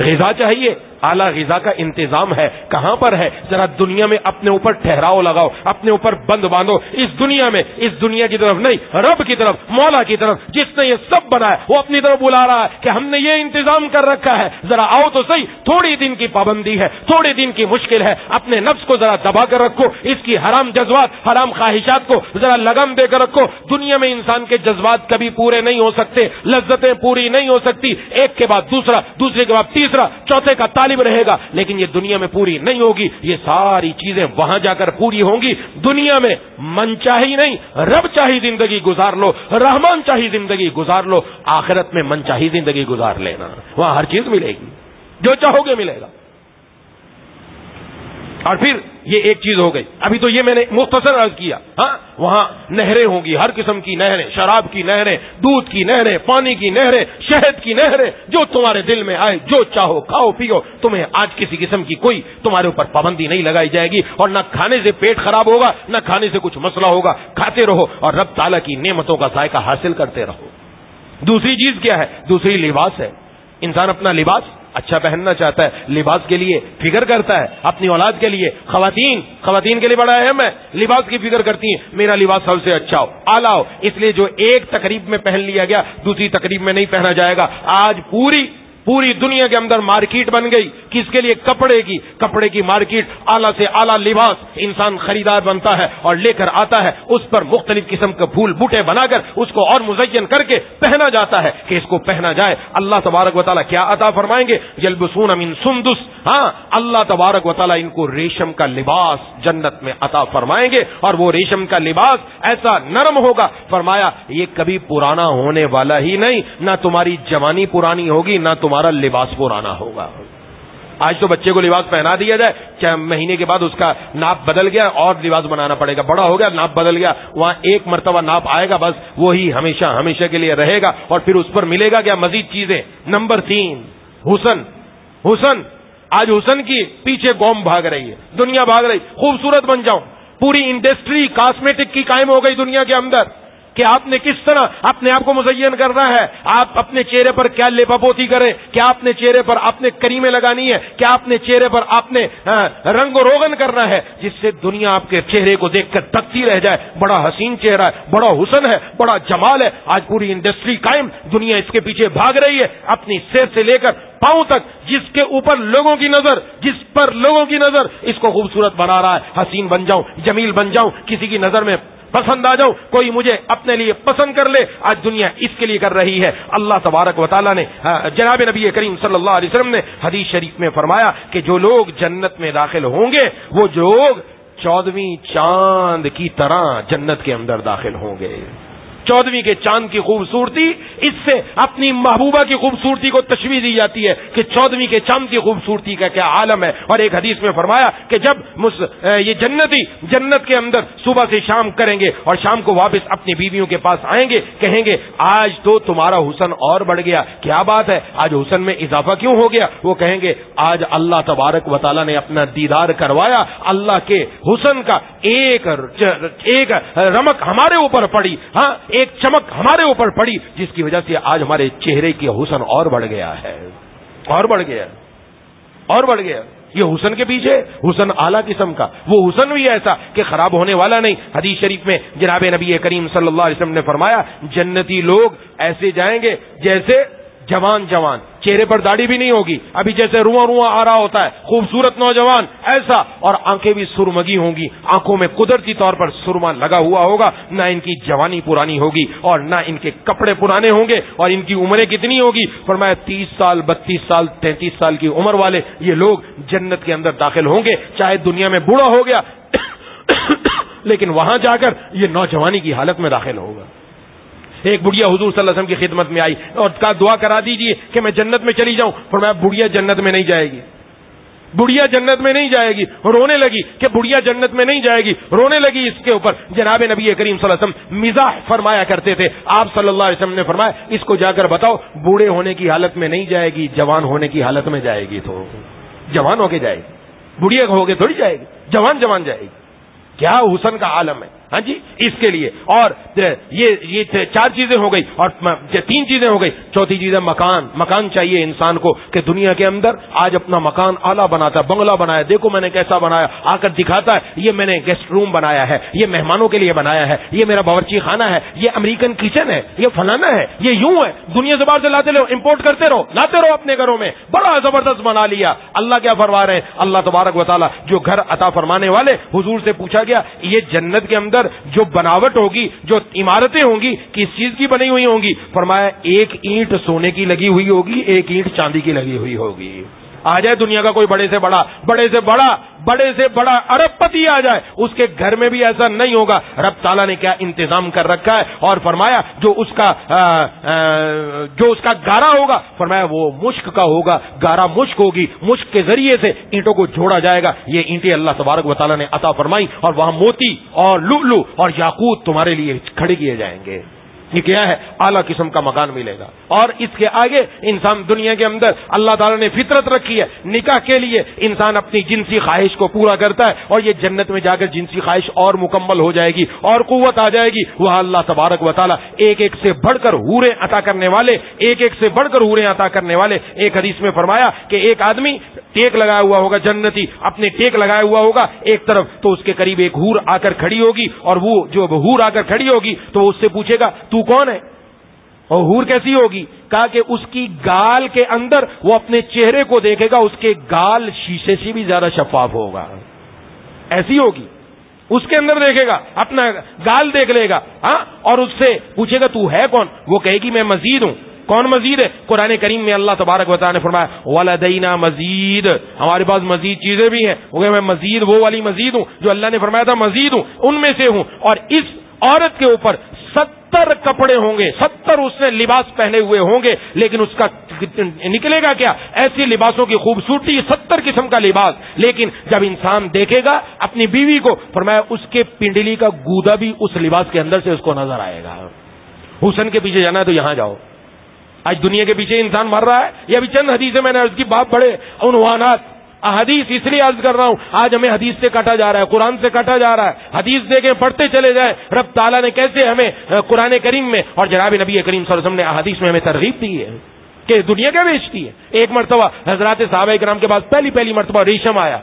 गजा चाहिए। आला गजा का इंतज़ाम है। कहाँ पर है? जरा दुनिया में अपने ऊपर ठहराव लगाओ, अपने ऊपर बंद बांधो। इस दुनिया में, इस दुनिया की तरफ़ नहीं, रब की तरफ़, मौला की तरफ़, जिसने ये सब बनाया, वो अपनी तरफ़ बुला रहा है कि हमने ये इंतज़ाम कर रखा है। जरा आओ तो सही, थोड़ी दिन की पाबंदी है, थोड़ी दिन की मुश्किल है। अपने नफ्स को जरा दबा कर रखो, इसकी हराम जज्बात, हराम ख्वाहिशात को जरा लगम देकर रखो। दुनिया में इंसान के जज्बात कभी पूरे नहीं हो सकते, लज्जतें पूरी नहीं हो सकती। एक के बाद दूसरा, दूसरे के बाद तीसरा चौथे का तालिब रहेगा। लेकिन ये दुनिया में पूरी नहीं होगी। ये सारी चीज़ें वहाँ जाकर पूरी होंगी। दुनिया में मन चाही नहीं, रब चाही ज़िंदगी गुजार लो, रहमान चाही ज़िंदगी गुजार लो, आखिरत में मन चाही ज़िंदगी गुजार लेना। वहाँ हर चीज़ मिलेगी। जो चाहोगे मिलेगा। और फिर ये एक चीज़ हो गई। अभी तो ये मैंने मुख्तसर अर्ज़ किया। हाँ वहाँ नहरें होंगी, हर किस्म की नहरें, शराब की नहरें, दूध की नहरें, पानी की नहरें, शहद की नहरें, जो तुम्हारे दिल में आए, जो चाहो, खाओ, पियो, तुम्हें आज किसी किस्म की कोई तुम्हारे ऊपर पाबंदी नहीं लगाई जाएगी और न खाने से पेट खराब होगा, न खाने से कुछ मसला होगा। खाते रहो और रब ताला की नेमतों का जायका हासिल करते रहो। दूसरी चीज़ क्या है? दूसरी लिबास है। इंसान अपना लिबास अच्छा पहनना चाहता है, लिबास के लिए फ़िक्र करता है, अपनी औलाद के लिए। खातन खातन के लिए बड़ा अहम है। लिबास की फ़िक्र करती है, मेरा लिबास सबसे अच्छा हो, आला हो। इसलिए जो एक तकरीब में पहन लिया गया, दूसरी तकरीब में नहीं पहना जाएगा। आज पूरी पूरी दुनिया के अंदर मार्केट बन गई। किसके लिए? कपड़े की। कपड़े की मार्केट आला से आला लिबास इंसान खरीदार बनता है और लेकर आता है। उस पर मुख्तलिफ़ किस्म के फूल बूटे बनाकर उसको और मुजयन करके पहना जाता है कि इसको पहना जाए। अल्लाह तबारक वाली क्या अता फरमाएँगे? जलबसून अमीन सुंदुस। हाँ अल्लाह तबारक वाली इनको रेशम का लिबास जन्नत में अता फरमाएँगे और वो रेशम का लिबास ऐसा नरम होगा। फरमाया, ये कभी पुराना होने वाला ही नहीं। ना तुम्हारी जवानी पुरानी होगी, ना तुम्हारा लिबास पुराना होगा। आज तो बच्चे को लिबास पहना दिया जाए, क्या महीने के बाद उसका नाप बदल गया, और लिबास बनाना पड़ेगा। बड़ा हो गया, नाप बदल गया, वहाँ एक मरतबा नाप आएगा, बस वही हमेशा हमेशा के लिए रहेगा, और फिर उस पर मिलेगा क्या? मजीद चीज़ें। नंबर तीन, हुसन। हुसन, आज हुसन की पीछे कौम भाग रही है, दुनिया भाग रही, खूबसूरत बन जाऊँ। पूरी इंडस्ट्री, कॉस्मेटिक की कायम हो गई दुनिया के अंदर। कि आपने किस तरह अपने आप को मुजयन करना है? आप अपने चेहरे पर क्या लेपापोती करें? क्या अपने चेहरे पर आपने करीमें लगानी है? क्या अपने चेहरे पर आपने रंग रोगन करना है? जिससे दुनिया आपके चेहरे को देखकर तकती रह जाए। बड़ा हसीन चेहरा है, बड़ा हुसन है, बड़ा जमाल है। आज पूरी इंडस्ट्री कायम, दुनिया इसके पीछे भाग रही है। अपनी सेर से लेकर पाँव तक, जिसके ऊपर लोगों की नज़र, जिस पर लोगों की नज़र, इसको खूबसूरत बना रहा है। हसीन बन जाऊँ, जमील बन जाऊँ, किसी की नज़र में पसंद आ जाऊँ कोई मुझे अपने लिए पसंद कर ले, आज दुनिया इसके लिए कर रही है। अल्लाह तबारक वाली ने जनाब नबी करीम सल्लल्लाहु अलैहि वसल्लम ने हदीस शरीफ में फरमाया कि जो लोग जन्नत में दाखिल होंगे, वो लोग चौदहवीं चाँद की तरह जन्नत के अंदर दाखिल होंगे। चौदहवीं के चाँद की खूबसूरती, इससे अपनी महबूबा की खूबसूरती को तशवी दी जाती है कि चौदहवीं के चाँद की खूबसूरती का क्या आलम है। और एक हदीस में फरमाया कि जब ये जन्नती जन्नत के अंदर सुबह से शाम करेंगे और शाम को वापस अपनी बीवियों के पास आएँगे, कहेंगे, आज तो तुम्हारा हुसन और बढ़ गया। क्या बात है? आज हुसन में इजाफा क्यों हो गया? वो कहेंगे, आज अल्लाह तबारक वाली ने अपना दीदार करवाया। अल्लाह के हुसन का एक एक रमक हमारे ऊपर पड़ी। हाँ एक चमक हमारे ऊपर पड़ी, जिसकी वजह से आज हमारे चेहरे की हुसन और बढ़ गया है। और बढ़ गया। और बढ़ गया। ये हुसन के पीछे, हुसन आला किस्म का। वो हुसन भी ऐसा कि खराब होने वाला नहीं। हदीस शरीफ में जनाब नबी करीम सल्लल्लाहु अलैहि वसल्लम ने फरमाया, जन्नती लोग ऐसे जाएँगे जैसे जवान जवान। चेहरे पर दाढ़ी भी नहीं होगी। अभी जैसे रुआ रुआ आ रहा होता है, खूबसूरत नौजवान, ऐसा। और आँखें भी सुरमगी होंगी। आँखों में कुदरती तौर पर सुरमा लगा हुआ होगा। ना इनकी जवानी पुरानी होगी और ना इनके कपड़े पुराने होंगे और इनकी उम्रें कितनी होगी। फरमाया तीस साल, बत्तीस साल, तैतीस साल की उम्र वाले ये लोग जन्नत के अंदर दाखिल होंगे। चाहे दुनिया में बूढ़ा हो गया, [coughs] लेकिन वहाँ जाकर ये नौजवानी की हालत में दाखिल होगा। एक बुढ़िया हजूर वसल्लम की खिदमत में आई और कहा दुआ करा दीजिए कि मैं जन्नत में चली जाऊँ। पर मैं बुढ़िया जन्नत में नहीं जाएगी। बुढ़िया जन्नत में नहीं जाएगी। रोने लगी कि बुढ़िया जन्नत में नहीं जाएगी। रोने लगी इसके ऊपर। जनाब नबी करीम वसल्लम मिजाह फरमाया करते थे। आप सल्लल्लाहु अलैहि वसल्लम ने फरमाया, इसको जाकर बताओ, बूढ़े होने की हालत में नहीं जाएगी, जवान होने की हालत में जाएगी तो। जवान होके जाएगी। बुढ़िया होके थोड़ी जाएगी। जवान जवान जाएगी। क्या हुसन का आलम है। हाँ जी? इसके लिए। और ये ये चार चीज़ें हो गई। और तीन चीज़ें हो गई। चौथी चीज़ है मकान। मकान चाहिए इंसान को कि दुनिया के अंदर आज अपना मकान आला बनाता है बंगला बनाया। देखो मैंने कैसा बनाया। आकर दिखाता है, ये मैंने गेस्ट रूम बनाया है, ये मेहमानों के लिए बनाया है, ये मेरा बावर्ची खाना है, ये अमेरिकन किचन है, ये फलाना है, ये यूँ है। दुनिया से बाहर से लाते रहो इंपोर्ट करते रहो, लाते रहो अपने घरों में। बड़ा ज़बरदस्त बना लिया। अल्लाह क्या फरमा रहे हैं? अल्लाह तबारक वाली जो घर अता फरमाने वाले, हुजूर से पूछा गया, ये जन्नत के अंदर जो बनावट होगी, जो इमारतें होंगी, किस चीज़ की बनी हुई होंगी, फरमाया, एक ईंट सोने की लगी हुई होगी, एक ईंट चांदी की लगी हुई होगी। आ जाए दुनिया का कोई बड़े से बड़ा बड़े से बड़ा बड़े से बड़ा अरबपति आ जाए उसके घर में भी ऐसा नहीं होगा। रब ताला ने क्या इंतज़ाम कर रखा है? और फरमाया जो उसका आ, आ, जो उसका गारा होगा फरमाया वो मुश्क का होगा गारा मुश्क होगी मुश्क के ज़रिए से ईंटों को जोड़ा जाएगा। ये ईंटें अल्लाह तबारक वाली ने अता फरमाई और वहाँ मोती और लुलू और याकूत तुम्हारे लिए खड़े किए जाएँगे। ये क्या है? आला किस्म का मकान मिलेगा। और इसके आगे इंसान दुनिया के अंदर अल्लाह ताला ने फितरत रखी है, निकाह के लिए इंसान अपनी जिनसी ख्वाहिश को पूरा करता है और ये जन्नत में जाकर जिनसी ख्वाहिश और मुकम्मल हो जाएगी और कुत आ जाएगी। वह अल्लाह तबारक वाली एक एक से बढ़कर हूरें अता करने वाले एक एक से बढ़कर हूरें अता करने वाले। एक हदीस में फरमाया कि एक आदमी टेक लगाया हुआ होगा जन्नती, अपने टेक लगाया हुआ होगा, एक तरफ़ तो उसके करीब एक हूर आकर खड़ी होगी और वो जो हूर आकर खड़ी होगी तो उससे पूछेगा, तू कौन है? और हूर कैसी होगी? कहा कि उसकी गाल के अंदर वो अपने चेहरे को देखेगा, उसके गाल शीशे से भी ज़्यादा शफाफ होगा। ऐसी होगी। उसके अंदर देखेगा, अपना गाल देख लेगा, हा? और उससे पूछेगा, तू है कौन? वो कहेगी, मैं मजीद हूँ। कौन मजीद है? कुरान करीम में अल्लाह तबारक बता ने फरमाया वालदईना मजीद। हमारे पास मजीद चीज़ें भी हैं। वो मैं मजीद, वो वाली मजीद हूँ जो अल्लाह ने फरमाया था, मजीद हूँ, उनमें से हूँ। और इस औरत के ऊपर सत्तर कपड़े होंगे, सत्तर उसने लिबास पहने हुए होंगे, लेकिन उसका निकलेगा क्या? ऐसी लिबासों की खूबसूरती, सत्तर किस्म का लिबास। लेकिन जब इंसान देखेगा अपनी बीवी को फरमाया उसके पिंडली का गूदा भी उस लिबास के अंदर से उसको नज़र आएगा। हुसन के पीछे जाना है तो यहाँ जाओ। आज दुनिया के पीछे इंसान मर रहा है। ये अभी चंद हदीस मैंने अर्ज़ की, बाप बड़े उनवानात हदीस इसलिए अर्ज़ कर रहा हूँ, आज हमें हदीस से काटा जा रहा है, कुरान से काटा जा रहा है। हदीस देखे पढ़ते चले जाए, रब ताला ने कैसे हमें कुरान करीम में, और जनाब नबी करीम सरसम ने हदीस में हमें तरगीब दी है, कि दुनिया क्या बेचती है? एक मरतबा, हज़रत साहब कराम के पास पहली पहली मरतबा रेशम आया,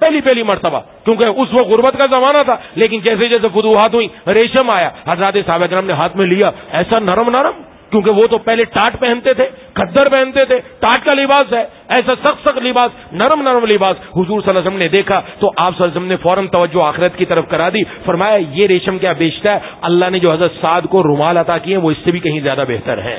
पहली पहली मरतबा, क्योंकि उस वो गुर्बत का जमाना था, लेकिन जैसे जैसे फुदुहात हुई, रेशम आया, हज़रत साहब कराम ने हाथ में लिया, ऐसा नरम नरम क्योंकि वो तो पहले टाट पहनते थे, खद्दर पहनते थे, टाट का लिबास है, ऐसा सख्त सख्त लिबास, नरम नरम लिबास। हुजूर सल्लम ने देखा तो आप सल्लम ने फ़ौरन तवज्जो आखिरत की तरफ़ करा दी। फरमाया, ये रेशम क्या बेचता है? अल्लाह ने जो हज़रत साद को रुमाल अता किए, वो इससे भी कहीं ज़्यादा बेहतर है,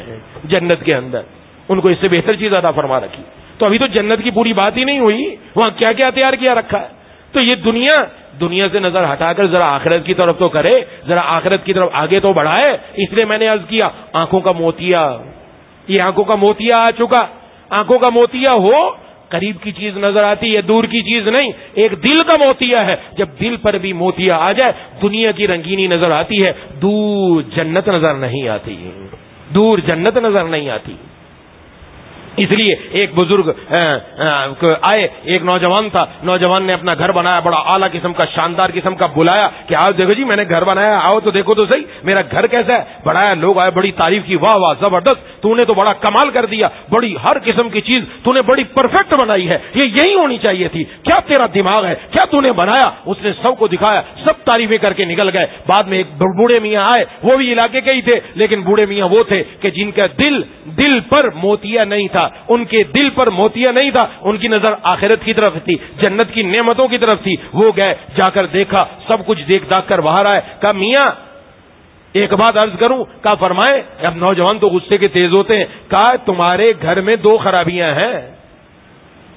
जन्नत के अंदर। उनको इससे बेहतर चीज़ अदा फरमा रखी। तो अभी तो जन्नत की पूरी बात ही नहीं हुई, वहाँ क्या क्या तैयार किया रखा है? तो ये दुनिया दुनिया से नज़र हटाकर जरा आखिरत की तरफ़ तो करे, जरा आखिरत की तरफ़ आगे तो बढ़ाए, इसलिए मैंने अर्ज़ किया, आँखों का मोतिया। ये आँखों का मोतिया आ चुका। आँखों का मोतिया हो, करीब की चीज़ नज़र आती है, दूर की चीज़ नहीं, एक दिल का मोतिया है। जब दिल पर भी मोतिया आ जाए, दुनिया की रंगीनी नज़र आती है, दूर जन्नत नज़र नहीं आती। दूर जन्नत नज़र नहीं आती। इसलिए एक बुज़ुर्ग आए, एक नौजवान था। नौजवान ने अपना घर बनाया, बड़ा आला किस्म का, शानदार किस्म का बुलाया कि आओ देखो जी, मैंने घर बनाया, आओ तो देखो तो सही, मेरा घर कैसा है? बढ़ाया, लोग आए, बड़ी तारीफ़ की, वाह वाह, ज़बरदस्त, तूने तो बड़ा कमाल कर दिया, बड़ी हर किस्म की चीज़, तूने बड़ी परफेक्ट बनाई है, ये यही होनी चाहिए थी। क्या तेरा दिमाग है? क्या तूने बनाया? उसने सबको दिखाया, सब तारीफें करके निकल गए। बाद में एक बूढ़े मियाँ आए, वो भी इलाके के ही थे, लेकिन बूढ़े मियाँ वो थे कि जिनका दिल दिल पर मोतिया नहीं था। उनके दिल पर मोतिया नहीं था, उनकी नज़र आखिरत की तरफ़ थी, जन्नत की नेमतों की तरफ़ थी, वो गए, जाकर देखा, सब कुछ देख दाख कर बाहर आए, कहा, मियाँ, एक बात अर्ज़ करूँ का फरमाए, अब नौजवान तो गुस्से के तेज होते हैं, कहा, तुम्हारे घर में दो खराबियाँ हैं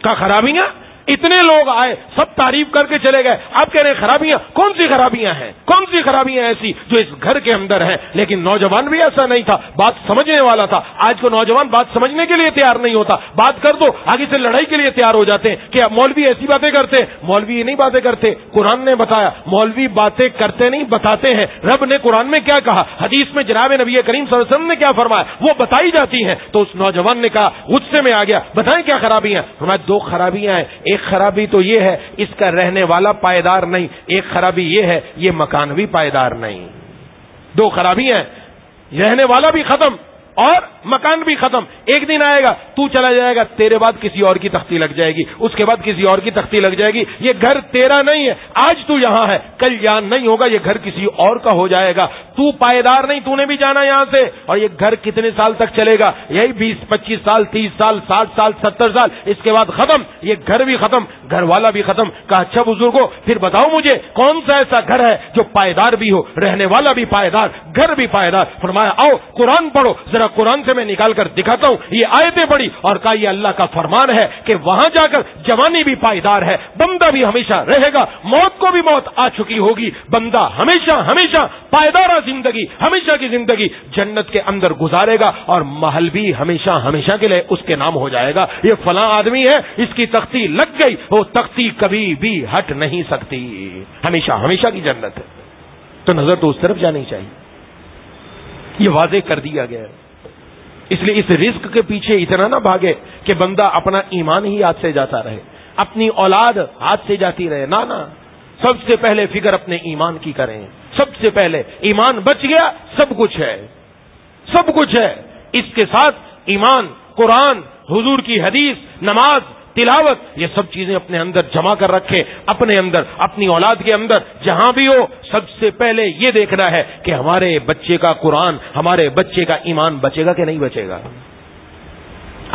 का खराबियाँ? इतने लोग आए, सब तारीफ़ करके चले गए। आप कह रहे हैं, खराबियाँ, कौन सी खराबियाँ हैं? कौन सी खराबियाँ ऐसी जो इस घर के अंदर है? लेकिन नौजवान भी ऐसा नहीं था, बात समझने वाला था। आज को नौजवान बात समझने के लिए तैयार नहीं होता। बात कर दो, आगे से लड़ाई के लिए तैयार हो जाते हैं। कि मौलवी ऐसी बातें करते? मौलवी ये नहीं बातें करते। कुरान ने बताया, मौलवी बातें करते नहीं, बताते हैं। रब ने कुरान में क्या कहा? हदीस में जनाब नबी करीम सरसम ने क्या फरमाया? वो बताई जाती है। तो उस नौजवान ने कहा, गुस्से में आ गया, बताएँ क्या खराबियाँ? हमारे दो खराबियाँ हैं। एक खराबी तो ये है, इसका रहने वाला पायदार नहीं। एक खराबी ये है, ये मकान भी पायदार नहीं। दो खराबी हैं, रहने वाला भी खत्म। और मकान भी खत्म। एक दिन आएगा, तू चला जाएगा, तेरे बाद किसी और की तख्ती लग जाएगी। उसके बाद किसी और की तख्ती लग जाएगी। ये घर तेरा नहीं है, आज तू यहाँ है। कल यहाँ नहीं होगा, ये घर किसी और का हो जाएगा। तू पायदार नहीं, तूने भी जाना यहाँ से। और ये घर कितने साल तक चलेगा? यही बीस, पच्चीस साल, तीस साल, साठ साल, सत्तर साल। इसके बाद खत्म। ये घर भी खत्म घर वाला भी खत्म। कहा अच्छा बुजुर्गो, फिर बताओ मुझे, कौन सा ऐसा घर है जो पायदार भी हो, रहने वाला भी पायदार, घर भी पायदार? फरमाया, आओ, कुरान पढ़ो, जरा कुरान से मैं निकाल कर दिखाता हूँ। ये आयतें पड़ी और कहा अल्लाह का फरमान है कि वहाँ जाकर जवानी भी पायदार है, बंदा भी हमेशा रहेगा, मौत को भी मौत आ चुकी होगी। बंदा हमेशा हमेशा पायदारा ज़िंदगी, हमेशा की ज़िंदगी जन्नत के अंदर गुजारेगा और महल भी हमेशा हमेशा के लिए उसके नाम हो जाएगा। ये फला आदमी है, इसकी तख्ती लग गई, वो तख्ती कभी भी हट नहीं सकती। हमेशा हमेशा की जन्नत है। तो नज़र तो उस तरफ़ जानी चाहिए। ये वाजे कर दिया गया है। इसलिए इस रिस्क के पीछे इतना ना भागे कि बंदा अपना ईमान ही हाथ से जाता रहे, अपनी औलाद हाथ से जाती रहे। ना ना। सबसे पहले फ़िक्र अपने ईमान की करें। सबसे पहले ईमान बच गया, सब कुछ है। सब कुछ है। इसके साथ ईमान, कुरान, हुजूर की हदीस, नमाज़ तिलावत, ये सब चीज़ें अपने अंदर जमा कर रखे, अपने अंदर, अपनी औलाद के अंदर, जहाँ भी हो, सबसे पहले ये देखना है कि हमारे बच्चे का कुरान, हमारे बच्चे का ईमान बचेगा कि नहीं बचेगा।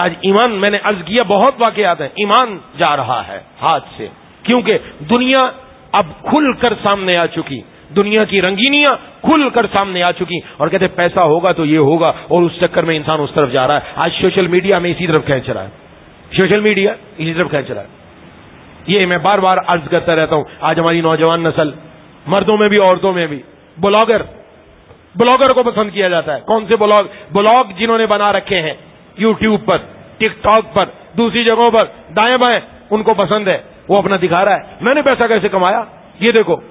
आज ईमान, मैंने अर्ज़ किया, बहुत वाकयात है, ईमान जा रहा है हाथ से, क्योंकि दुनिया अब खुलकर सामने आ चुकी, दुनिया की रंगीनियाँ खुलकर सामने आ चुकी, और कहते पैसा होगा तो ये होगा, और उस चक्कर में इंसान उस तरफ़ जा रहा है, आज सोशल मीडिया में इसी तरफ़ खींच रहा है। सोशल मीडिया, इसी तरफ़ खींच रहा है ये मैं बार बार अर्ज़ करता रहता हूँ, आज हमारी नौजवान नस्ल, मर्दों में भी, औरतों में भी। ब्लॉगर ब्लॉगर को पसंद किया जाता है। कौन से ब्लॉग ब्लॉग जिन्होंने बना रखे हैं यूट्यूब पर टिकटॉक पर, दूसरी जगहों पर, दाएँ बाएँ, उनको पसंद है, वो अपना दिखा रहा है। मैंने पैसा कैसे कमाया? ये देखो,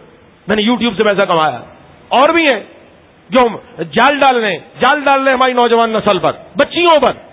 मैंने यूट्यूब से पैसा कमाया। और भी है, जो जाल डालने जाल डाल रहे हमारी नौजवान नस्ल पर, बच्चियों पर।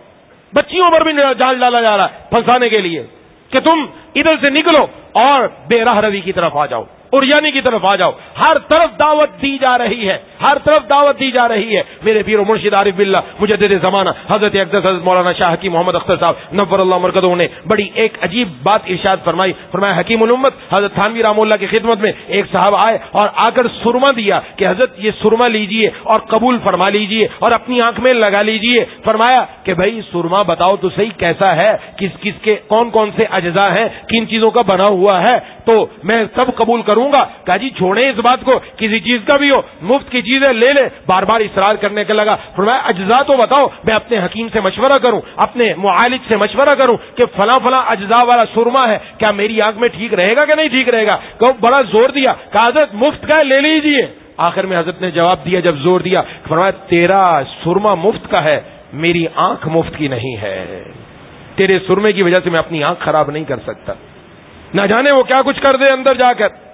बच्चियों पर भी जाल डाला जा रहा है फंसाने के लिए कि तुम इधर से निकलो और बेराह रवि की तरफ़ आ जाओ। उर्यानी की तरफ़ आ जाओ। हर तरफ़ दावत दी जा रही है। हर तरफ़ दावत दी जा रही है। मेरे पीर मुर्शिद आरिफ बिल्ला, मुझे दे जमाना। हज़रत अकदस, हज़रत मौलाना शाह की मोहम्मद अख्तर साहब नब्बर मरकदों ने बड़ी एक अजीब बात इर्शाद फरमाई। फरमाया, हकीम उम्मत, हज़रत थानवी रामोल्ला की खिदमत में एक साहब आए और आकर सुरमा दिया कि हज़रत, ये सुरमा लीजिए और कबूल फरमा लीजिए और अपनी आँख में लगा लीजिए। फरमाया कि, भाई, सुरमा बताओ तो सही कैसा है? किस, किसके कौन कौन से अज्जा हैं? किन चीज़ों का बना हुआ है? तो मैं सब कबूल करूँ करूँगा। कहा, जी, छोड़े इस बात को। किसी चीज़ का भी हो, मुफ़्त की चीज़ें ले ले। बार बार इसरार करने के लगा। फरमाया, अज्जा तो बताओ, मैं अपने हकीम से मशवरा करूँ, अपने मुआलिज से मशवरा करूँ कि फला फला अज्जा वाला सुरमा है। क्या मेरी आँख में ठीक रहेगा कि नहीं ठीक रहेगा? कहो, बड़ा ज़ोर दिया। कहा मुफ़्त का ले लीजिए। आखिर में हज़रत ने जवाब दिया, जब ज़ोर दिया, फरमाया, तेरा सुरमा मुफ़्त का है, मेरी आँख मुफ़्त की नहीं है। तेरे सुरमे की वजह से मैं अपनी आँख खराब नहीं कर सकता। न जाने वो क्या कुछ कर दे अंदर जाकर।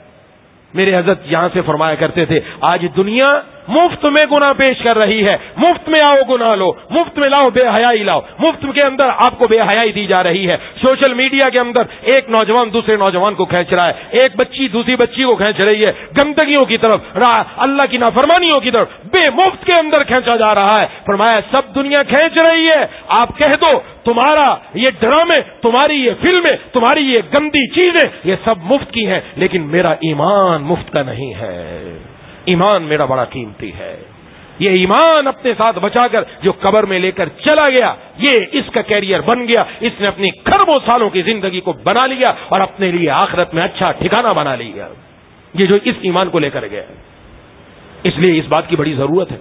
मेरे हज़रत यहाँ से फरमाया करते थे आज दुनिया मुफ़्त में गुना पेश कर रही है। मुफ़्त में आओ गुना लो। मुफ़्त में लाओ, बेहयाई लाओ। मुफ़्त के अंदर आपको बेहयाई दी जा रही है। सोशल मीडिया के अंदर एक नौजवान दूसरे नौजवान को खींच रहा है। एक बच्ची दूसरी बच्ची को खींच रही है। गंदगियों की तरफ़ अल्लाह की नाफरमानियों की तरफ़ बेमुफ्त के अंदर खींचा जा रहा है। फरमाया, सब दुनिया खींच रही है। आप कह दो, तुम्हारा ये ड्रामे, तुम्हारी ये फ़िल्में, तुम्हारी ये गंदी चीज़ें, ये सब मुफ़्त की हैं, लेकिन मेरा ईमान मुफ़्त का नहीं है। ईमान मेरा बड़ा कीमती है। ये ईमान अपने साथ बचाकर जो कबर में लेकर चला गया, ये इसका कैरियर बन गया। इसने अपनी खरबों सालों की ज़िंदगी को बना लिया और अपने लिए आखिरत में अच्छा ठिकाना बना लिया। ये जो इस ईमान को लेकर गया इसलिए इस बात की बड़ी ज़रूरत है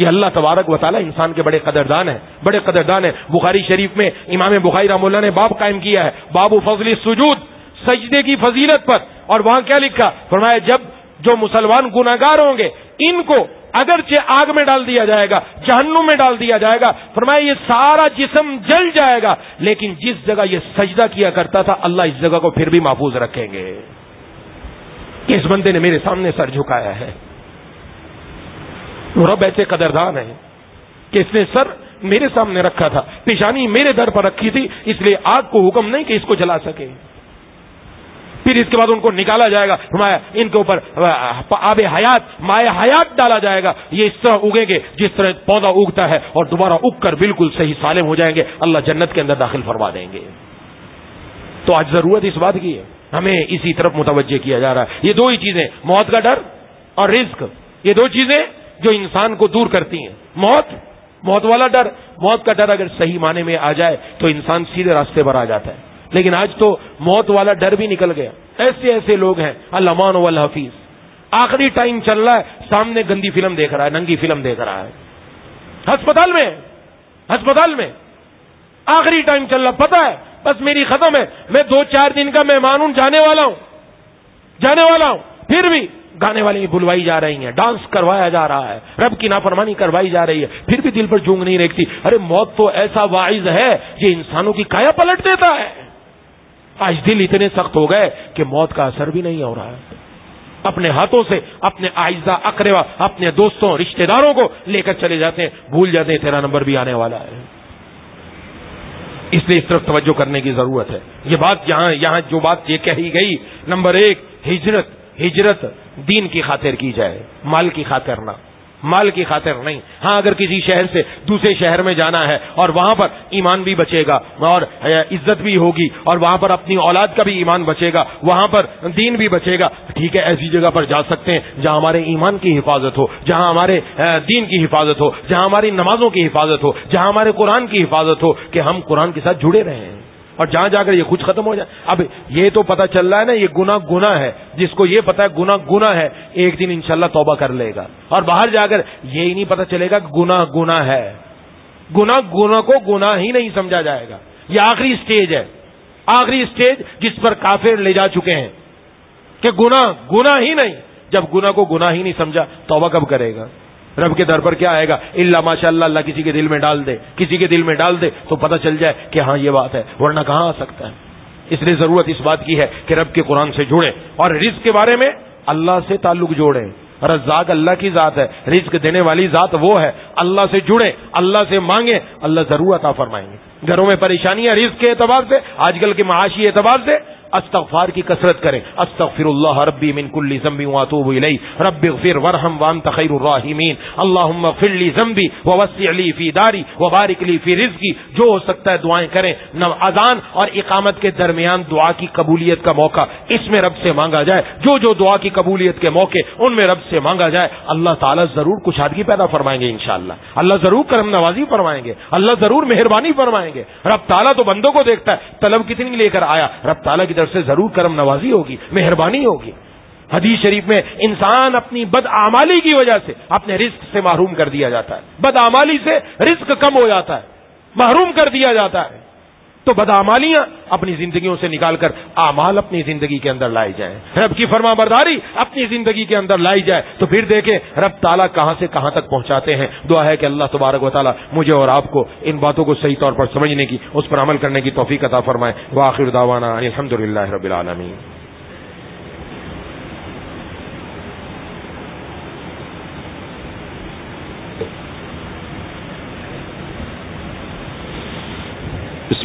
ये अल्लाह तबारक वाली इंसान के बड़े कदरदान है। बड़े कदरदान है। बुखारी शरीफ में इमाम बुखारी रामुल्ला ने बाब कायम किया है। बाबू फजली सुजूद, सजदे की फजीलत पर। और वहाँ क्या लिखा? फरमाया, जब जो मुसलमान गुनागार होंगे, इनको अगरचे आग में डाल दिया जाएगा, जहन्नुम में डाल दिया जाएगा, फरमाया ये सारा जिसम जल जाएगा, लेकिन जिस जगह ये सजदा किया करता था, अल्लाह इस जगह को फिर भी महफूज रखेंगे। इस बंदे ने मेरे सामने सर झुकाया है। रब ऐसे कदरदान है कि इसने सर मेरे सामने रखा था पेशानी मेरे दर पर रखी थी, इसलिए आग को हुक्म नहीं कि इसको जला सके। फिर इसके बाद उनको निकाला जाएगा इनके ऊपर आब हयात, माए हयात डाला जाएगा। ये इस तरह उगेंगे, जिस तरह पौधा उगता है, और दोबारा उग कर बिल्कुल सही सालिम हो जाएँगे, अल्लाह जन्नत के अंदर दाखिल फरमा देंगे। तो आज ज़रूरत इस बात की है। हमें इसी तरफ़ मुतवजह किया जा रहा है। ये दो ही चीज़ें, मौत का डर और रिस्क। ये दो चीज़ें जो इंसान को दूर करती हैं। मौत मौत वाला डर, मौत का डर अगर सही माने में आ जाए तो इंसान सीधे रास्ते पर आ जाता है। लेकिन आज तो मौत वाला डर भी निकल गया। ऐसे ऐसे लोग हैं। अल्लामान वल हफीज। आखिरी टाइम चल रहा है, सामने गंदी फ़िल्म देख रहा है, नंगी फ़िल्म देख रहा है। अस्पताल में अस्पताल में। आखिरी टाइम चल रहा पता है, बस मेरी खत्म है। मैं दो चार दिन का मेहमान हूँ, जाने वाला हूँ। जाने वाला हूँ। फिर भी गाने वाले बुलवाई जा रही हैं। डांस करवाया जा रहा है। रब की नाफरमानी करवाई जा रही है। फिर भी दिल पर जूंग नहीं रेखती। अरे, मौत तो ऐसा वाइज है, ये इंसानों की काया पलट देता है। आज दिल इतने सख्त हो गए कि मौत का असर भी नहीं हो रहा है। अपने हाथों से, अपने आइजा, अकरेवा, अपने दोस्तों, रिश्तेदारों को लेकर चले जाते हैं, भूल जाते हैं, तेरा नंबर भी आने वाला है। इसलिए इस तरफ़ तवज्जो करने की ज़रूरत है। ये बात यहाँ यहाँ जो बात ये कही गई, नंबर एक, हिजरत हिजरत, दीन की खातिर की जाए, माल की खातिर ना। माल की खातिर नहीं। हाँ अगर किसी शहर से दूसरे शहर में जाना है और वहाँ पर ईमान भी बचेगा और इज़्ज़त भी होगी और वहाँ पर अपनी औलाद का भी ईमान बचेगा, वहाँ पर दीन भी बचेगा, ठीक है, ऐसी जगह पर जा सकते हैं जहाँ हमारे ईमान की हिफाजत हो, जहाँ हमारे दीन की हिफाजत हो, जहाँ हमारी नमाजों की हिफाजत हो, जहाँ हमारे कुरान की हिफाजत हो कि हम कुरान के साथ जुड़े रहे। और जहाँ जाकर ये कुछ खत्म हो जाए। अब ये तो पता चल रहा है ना, ये गुना गुना है। जिसको ये पता है गुना गुना है, एक दिन इंशाल्लाह तौबा कर लेगा। और बाहर जाकर ये ही नहीं पता चलेगा गुना गुना है। गुना गुना को गुना ही नहीं समझा जाएगा। ये आखिरी स्टेज है। आखिरी स्टेज जिस पर काफिर ले जा चुके हैं कि गुना गुना ही नहीं। जब गुना को गुना ही नहीं समझा, तौबा कब करेगा? रब के दर पर क्या आएगा? इल्ला माशा अल्लाह किसी के दिल में डाल दे, किसी के दिल में डाल दे तो पता चल जाए कि हाँ ये बात है, वरना कहाँ आ सकता है? इसलिए ज़रूरत इस बात की है कि रब के कुरान से जुड़े और रिस्क के बारे में अल्लाह से ताल्लुक जोड़े। रजाक अल्लाह की जात है रिस्क देने वाली जात वो है, अल्लाह से जुड़े, अल्लाह से मांगे, अल्लाह ज़रूर अता फरमाएँगे। घरों में परेशानियाँ रिस्क के एतबार से, आजकल के माशी एतबार से अस्तगफार की कसरत करें। अस्तगफिरुल्लाह रब्बी मिन कुल्ली ज़म्बी वातूबु इलैहि। रब्बि इगफिर वरहम व अंत अल्लाहुम्मा फिरली ज़म्बी व वस्सिअली फ़ी दारी व बारिक ली फ़ी रिज़्की। जो हो सकता है दुआएँ करें। न अजान और इकामत के दरमियान दुआ की कबूलियत का मौका इसमें रब से मांगा जाए। जो जो दुआ की कबूलियत के मौके उनमें रब से मांगा जाए। अल्लाह ताला ज़रूर कुशादगी पैदा फरमाएँगे इंशाअल्लाह अल्लाह ज़रूर करम नवाजी फरमाएँगे। अल्लाह ज़रूर मेहरबानी फरमाएँगे। रब ताला तो बंदों को देखता है। तलब कितनी लेकर आया? रब ताला की तरफ़ से ज़रूर करम नवाजी होगी, मेहरबानी होगी। हदीस शरीफ में इंसान अपनी बदआमाली की वजह से अपने रिस्क से महरूम कर दिया जाता है। बदआमाली से रिस्क कम हो जाता है, महरूम कर दिया जाता है। तो बदामालियाँ अपनी जिंदगियों से निकालकर आमाल अपनी ज़िंदगी के अंदर लाई जाए। रब की फर्मा बरदारी अपनी ज़िंदगी के अंदर लाई जाए। तो फिर देखें, रब ताला कहाँ से कहाँ तक पहुंचाते हैं? दुआ है कि अल्लाह तबारक वाली मुझे और आपको इन बातों को सही तौर पर समझने की, उस पर अमल करने की तोफीक अता फरमाए। वाखिर दावाना अलहमदिल्ला रबीआलमी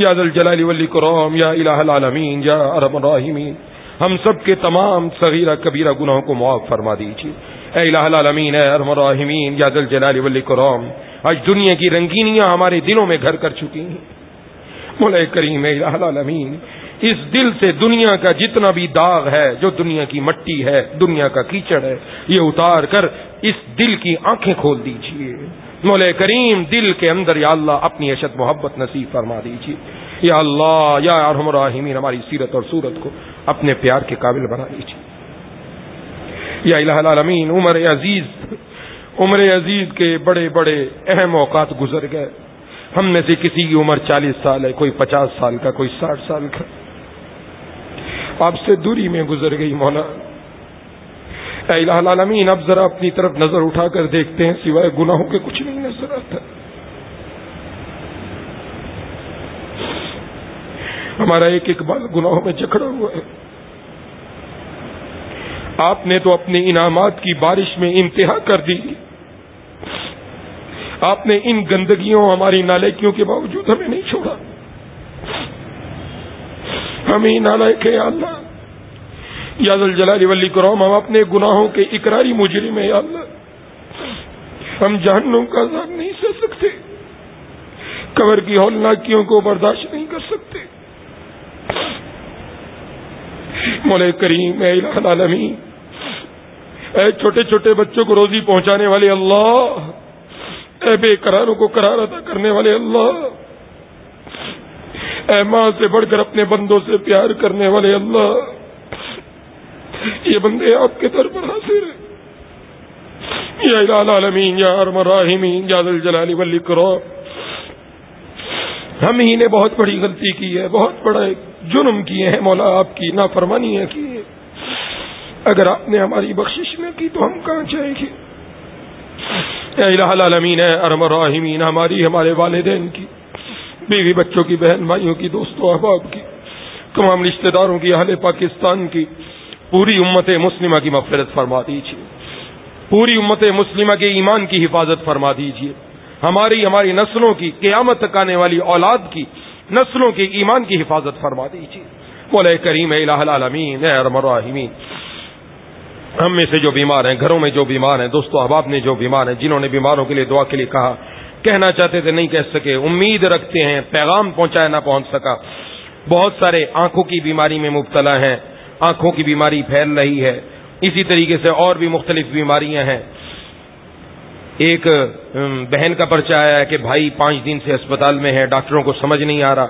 या दल जलाली वली कराम, या इलामीन या अरब हम सब के तमाम सगीरा कबीरा गुनाहों को मुआफ फरमा दीजिए। इलामीन अरम राहिमीन, या दल जलाली वली कराम, आज दुनिया की रंगीनियाँ हमारे दिलों में घर कर चुकी हैं। मोला करीम इलामीन इस दिल से दुनिया का जितना भी दाग है, जो दुनिया की मट्टी है, दुनिया का कीचड़ है, ये उतार कर इस दिल की आँखें खोल दीजिए। मोले करीम, दिल के अंदर या अल्लाह, अपनी अशद मोहब्बत नसीब फरमा दीजिए। या अल्लाह, या रहमीन, हमारी सीरत और सूरत को अपने प्यार के काबिल बना दीजिए। या इलामीन उमर अज़ीज़, उम्र अज़ीज़ के बड़े बड़े अहम औकात गुजर गए। हम में से किसी की उम्र चालीस साल है, कोई पचास साल का, कोई साठ साल का। आपसे दूरी में गुजर गई, मौला। आलमीन अब जरा अपनी तरफ़ नज़र उठाकर देखते हैं, सिवाय गुनाहों के कुछ नहीं नज़र आता हमारा एक एक बाल गुनाहों में जकड़ा हुआ है। आपने तो अपने इनामात की बारिश में इंतहा कर दी। आपने इन गंदगियों, हमारी नालायकियों के बावजूद हमें नहीं छोड़ा। हमें नालायक है अल्लाह। यादल जलाली वली करम, हम अपने गुनाहों के इकरारी मुजरिम है अल्लाह। हम जहन्नुम का अजाब नहीं सह सकते। कबर की हौलनाकियों को बर्दाश्त नहीं कर सकते। मोले करीम आलमी छोटे छोटे बच्चों को रोजी पहुँचाने वाले अल्लाह, ए बेकरारों को करार अदा करने वाले अल्लाह, ए माँ से बढ़कर अपने बंदों से प्यार करने वाले अल्लाह। ये बंदे आपके दर पर हाजिर है। या आलमीन, या अरमराहिमीन या जलाली वली करो हम ही ने बहुत बड़ी गलती की है, बहुत बड़ा जुर्म किए हैं, मौला आपकी नाफरमानियाँ की है। अगर आपने हमारी बख्शिश न की तो हम कहाँ जाएँगे? इलामीन है अरमराहिमीन हमारी, हमारे वालदेन की, बीवी बच्चों की, बहन भाइयों की, दोस्तों, अहबाब की, तमाम रिश्तेदारों की, अहल पाकिस्तान की पूरी उम्मत मुस्लिमा की मफफरत फरमा दीजिए। पूरी उम्मत मुस्लिमा के ईमान की हिफाजत फरमा दीजिए। हमारी हमारी नस्लों की, क्यामत तक आने वाली औलाद की, नस्लों के ईमान की हिफाजत फरमा दीजिए। बोले करीम इलामीन अरमराहिमीन हम में से जो बीमार हैं, घरों में जो बीमार हैं, दोस्तों, अहबाब ने जो बीमार हैं, जिन्होंने बीमारों के लिए दुआ के लिए कहा, कहना चाहते थे, नहीं कह सके। उम्मीद रखते हैं, पैगाम पहुँचाया ना पहुँच सका। बहुत सारे आँखों की बीमारी में मुबतला हैं। आँखों की बीमारी फैल रही है। इसी तरीके से और भी मुख्तलिफ़ बीमारियाँ हैं। एक बहन का पर्चा आया है कि भाई पाँच दिन से अस्पताल में है, डॉक्टरों को समझ नहीं आ रहा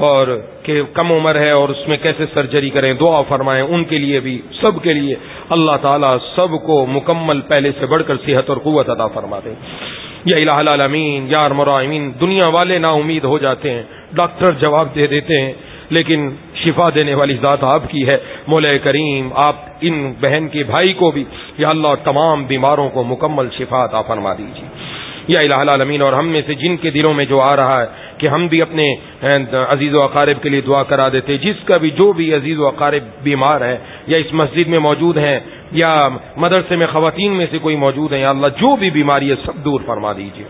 और कि कम उम्र है और उसमें कैसे सर्जरी करें, दुआ फरमाएँ, उनके लिए भी सब के लिए। अल्लाह ताला सबको मुकम्मल पहले से बढ़कर सेहत और कुत अदा फरमा दें। या इलामीन या अरमरामीन दुनिया वाले ना उम्मीद हो जाते हैं, डॉक्टर जवाब दे देते हैं। लेकिन शिफा देने वाली ज़ात आपकी है। मोल करीम, आप इन बहन के भाई को भी, या अल्लाह, तमाम बीमारों को मुकम्मल शिफा अता फरमा दीजिए। या इलामीन और हम में से जिनके दिलों में जो आ रहा है, कि हम भी अपने अज़ीज़ अकारब के लिए दुआ करा देते जिसका भी, जो भी अज़ीज़ अकारब बीमार है, या इस मस्जिद में मौजूद हैं, या मदरसे में खातन में से कोई मौजूद है, या अल्लाह, जो भी बीमारी है, सब दूर फरमा दीजिए।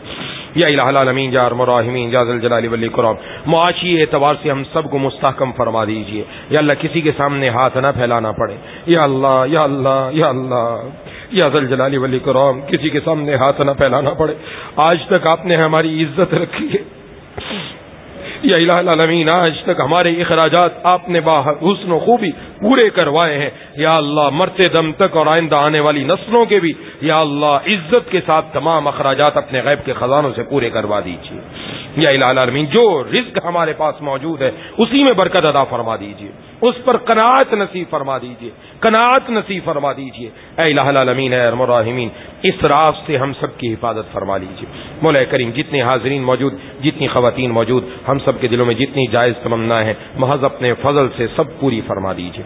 या इलामीन या मराहमीन जाजल जलाली वली कराम मुआशी एतबार से हम सबको मुस्तकम फरमा दीजिए। या अल्लाह किसी के सामने हाथ ना फैलाना पड़े। या अल्लाह या अल्लाह या अल्लाह, या जल जलाली वली कराम किसी के सामने हाथ ना फैलाना पड़े। आज तक आपने हमारी इज़्ज़त रखी है। या आज तक हमारे अखराज आपने बाहसन खूबी पूरे करवाए हैं। या अल्लाह, मरते दम तक और आइंदा आने वाली नस्लों के भी, या अल्लाह, इज़्ज़त के साथ तमाम अखराजात अपने गैब के खजानों से पूरे करवा दीजिए। या इलामीन जो रिस्क हमारे पास मौजूद है, उसी में बरकत अदा फरमा दीजिए। उस पर कनात नसीब फरमा दीजिए कनात नसीब फरमा दीजिए अलामीन अरमराहिमीन इस राज से हम सब की हिफाजत फरमा लीजिए मौल करीम जितने हाजरीन मौजूद जितनी खवतिन मौजूद हम सब के दिलों में जितनी जायज़ तमन्ना है महज अपने फजल से सब पूरी फरमा दीजिए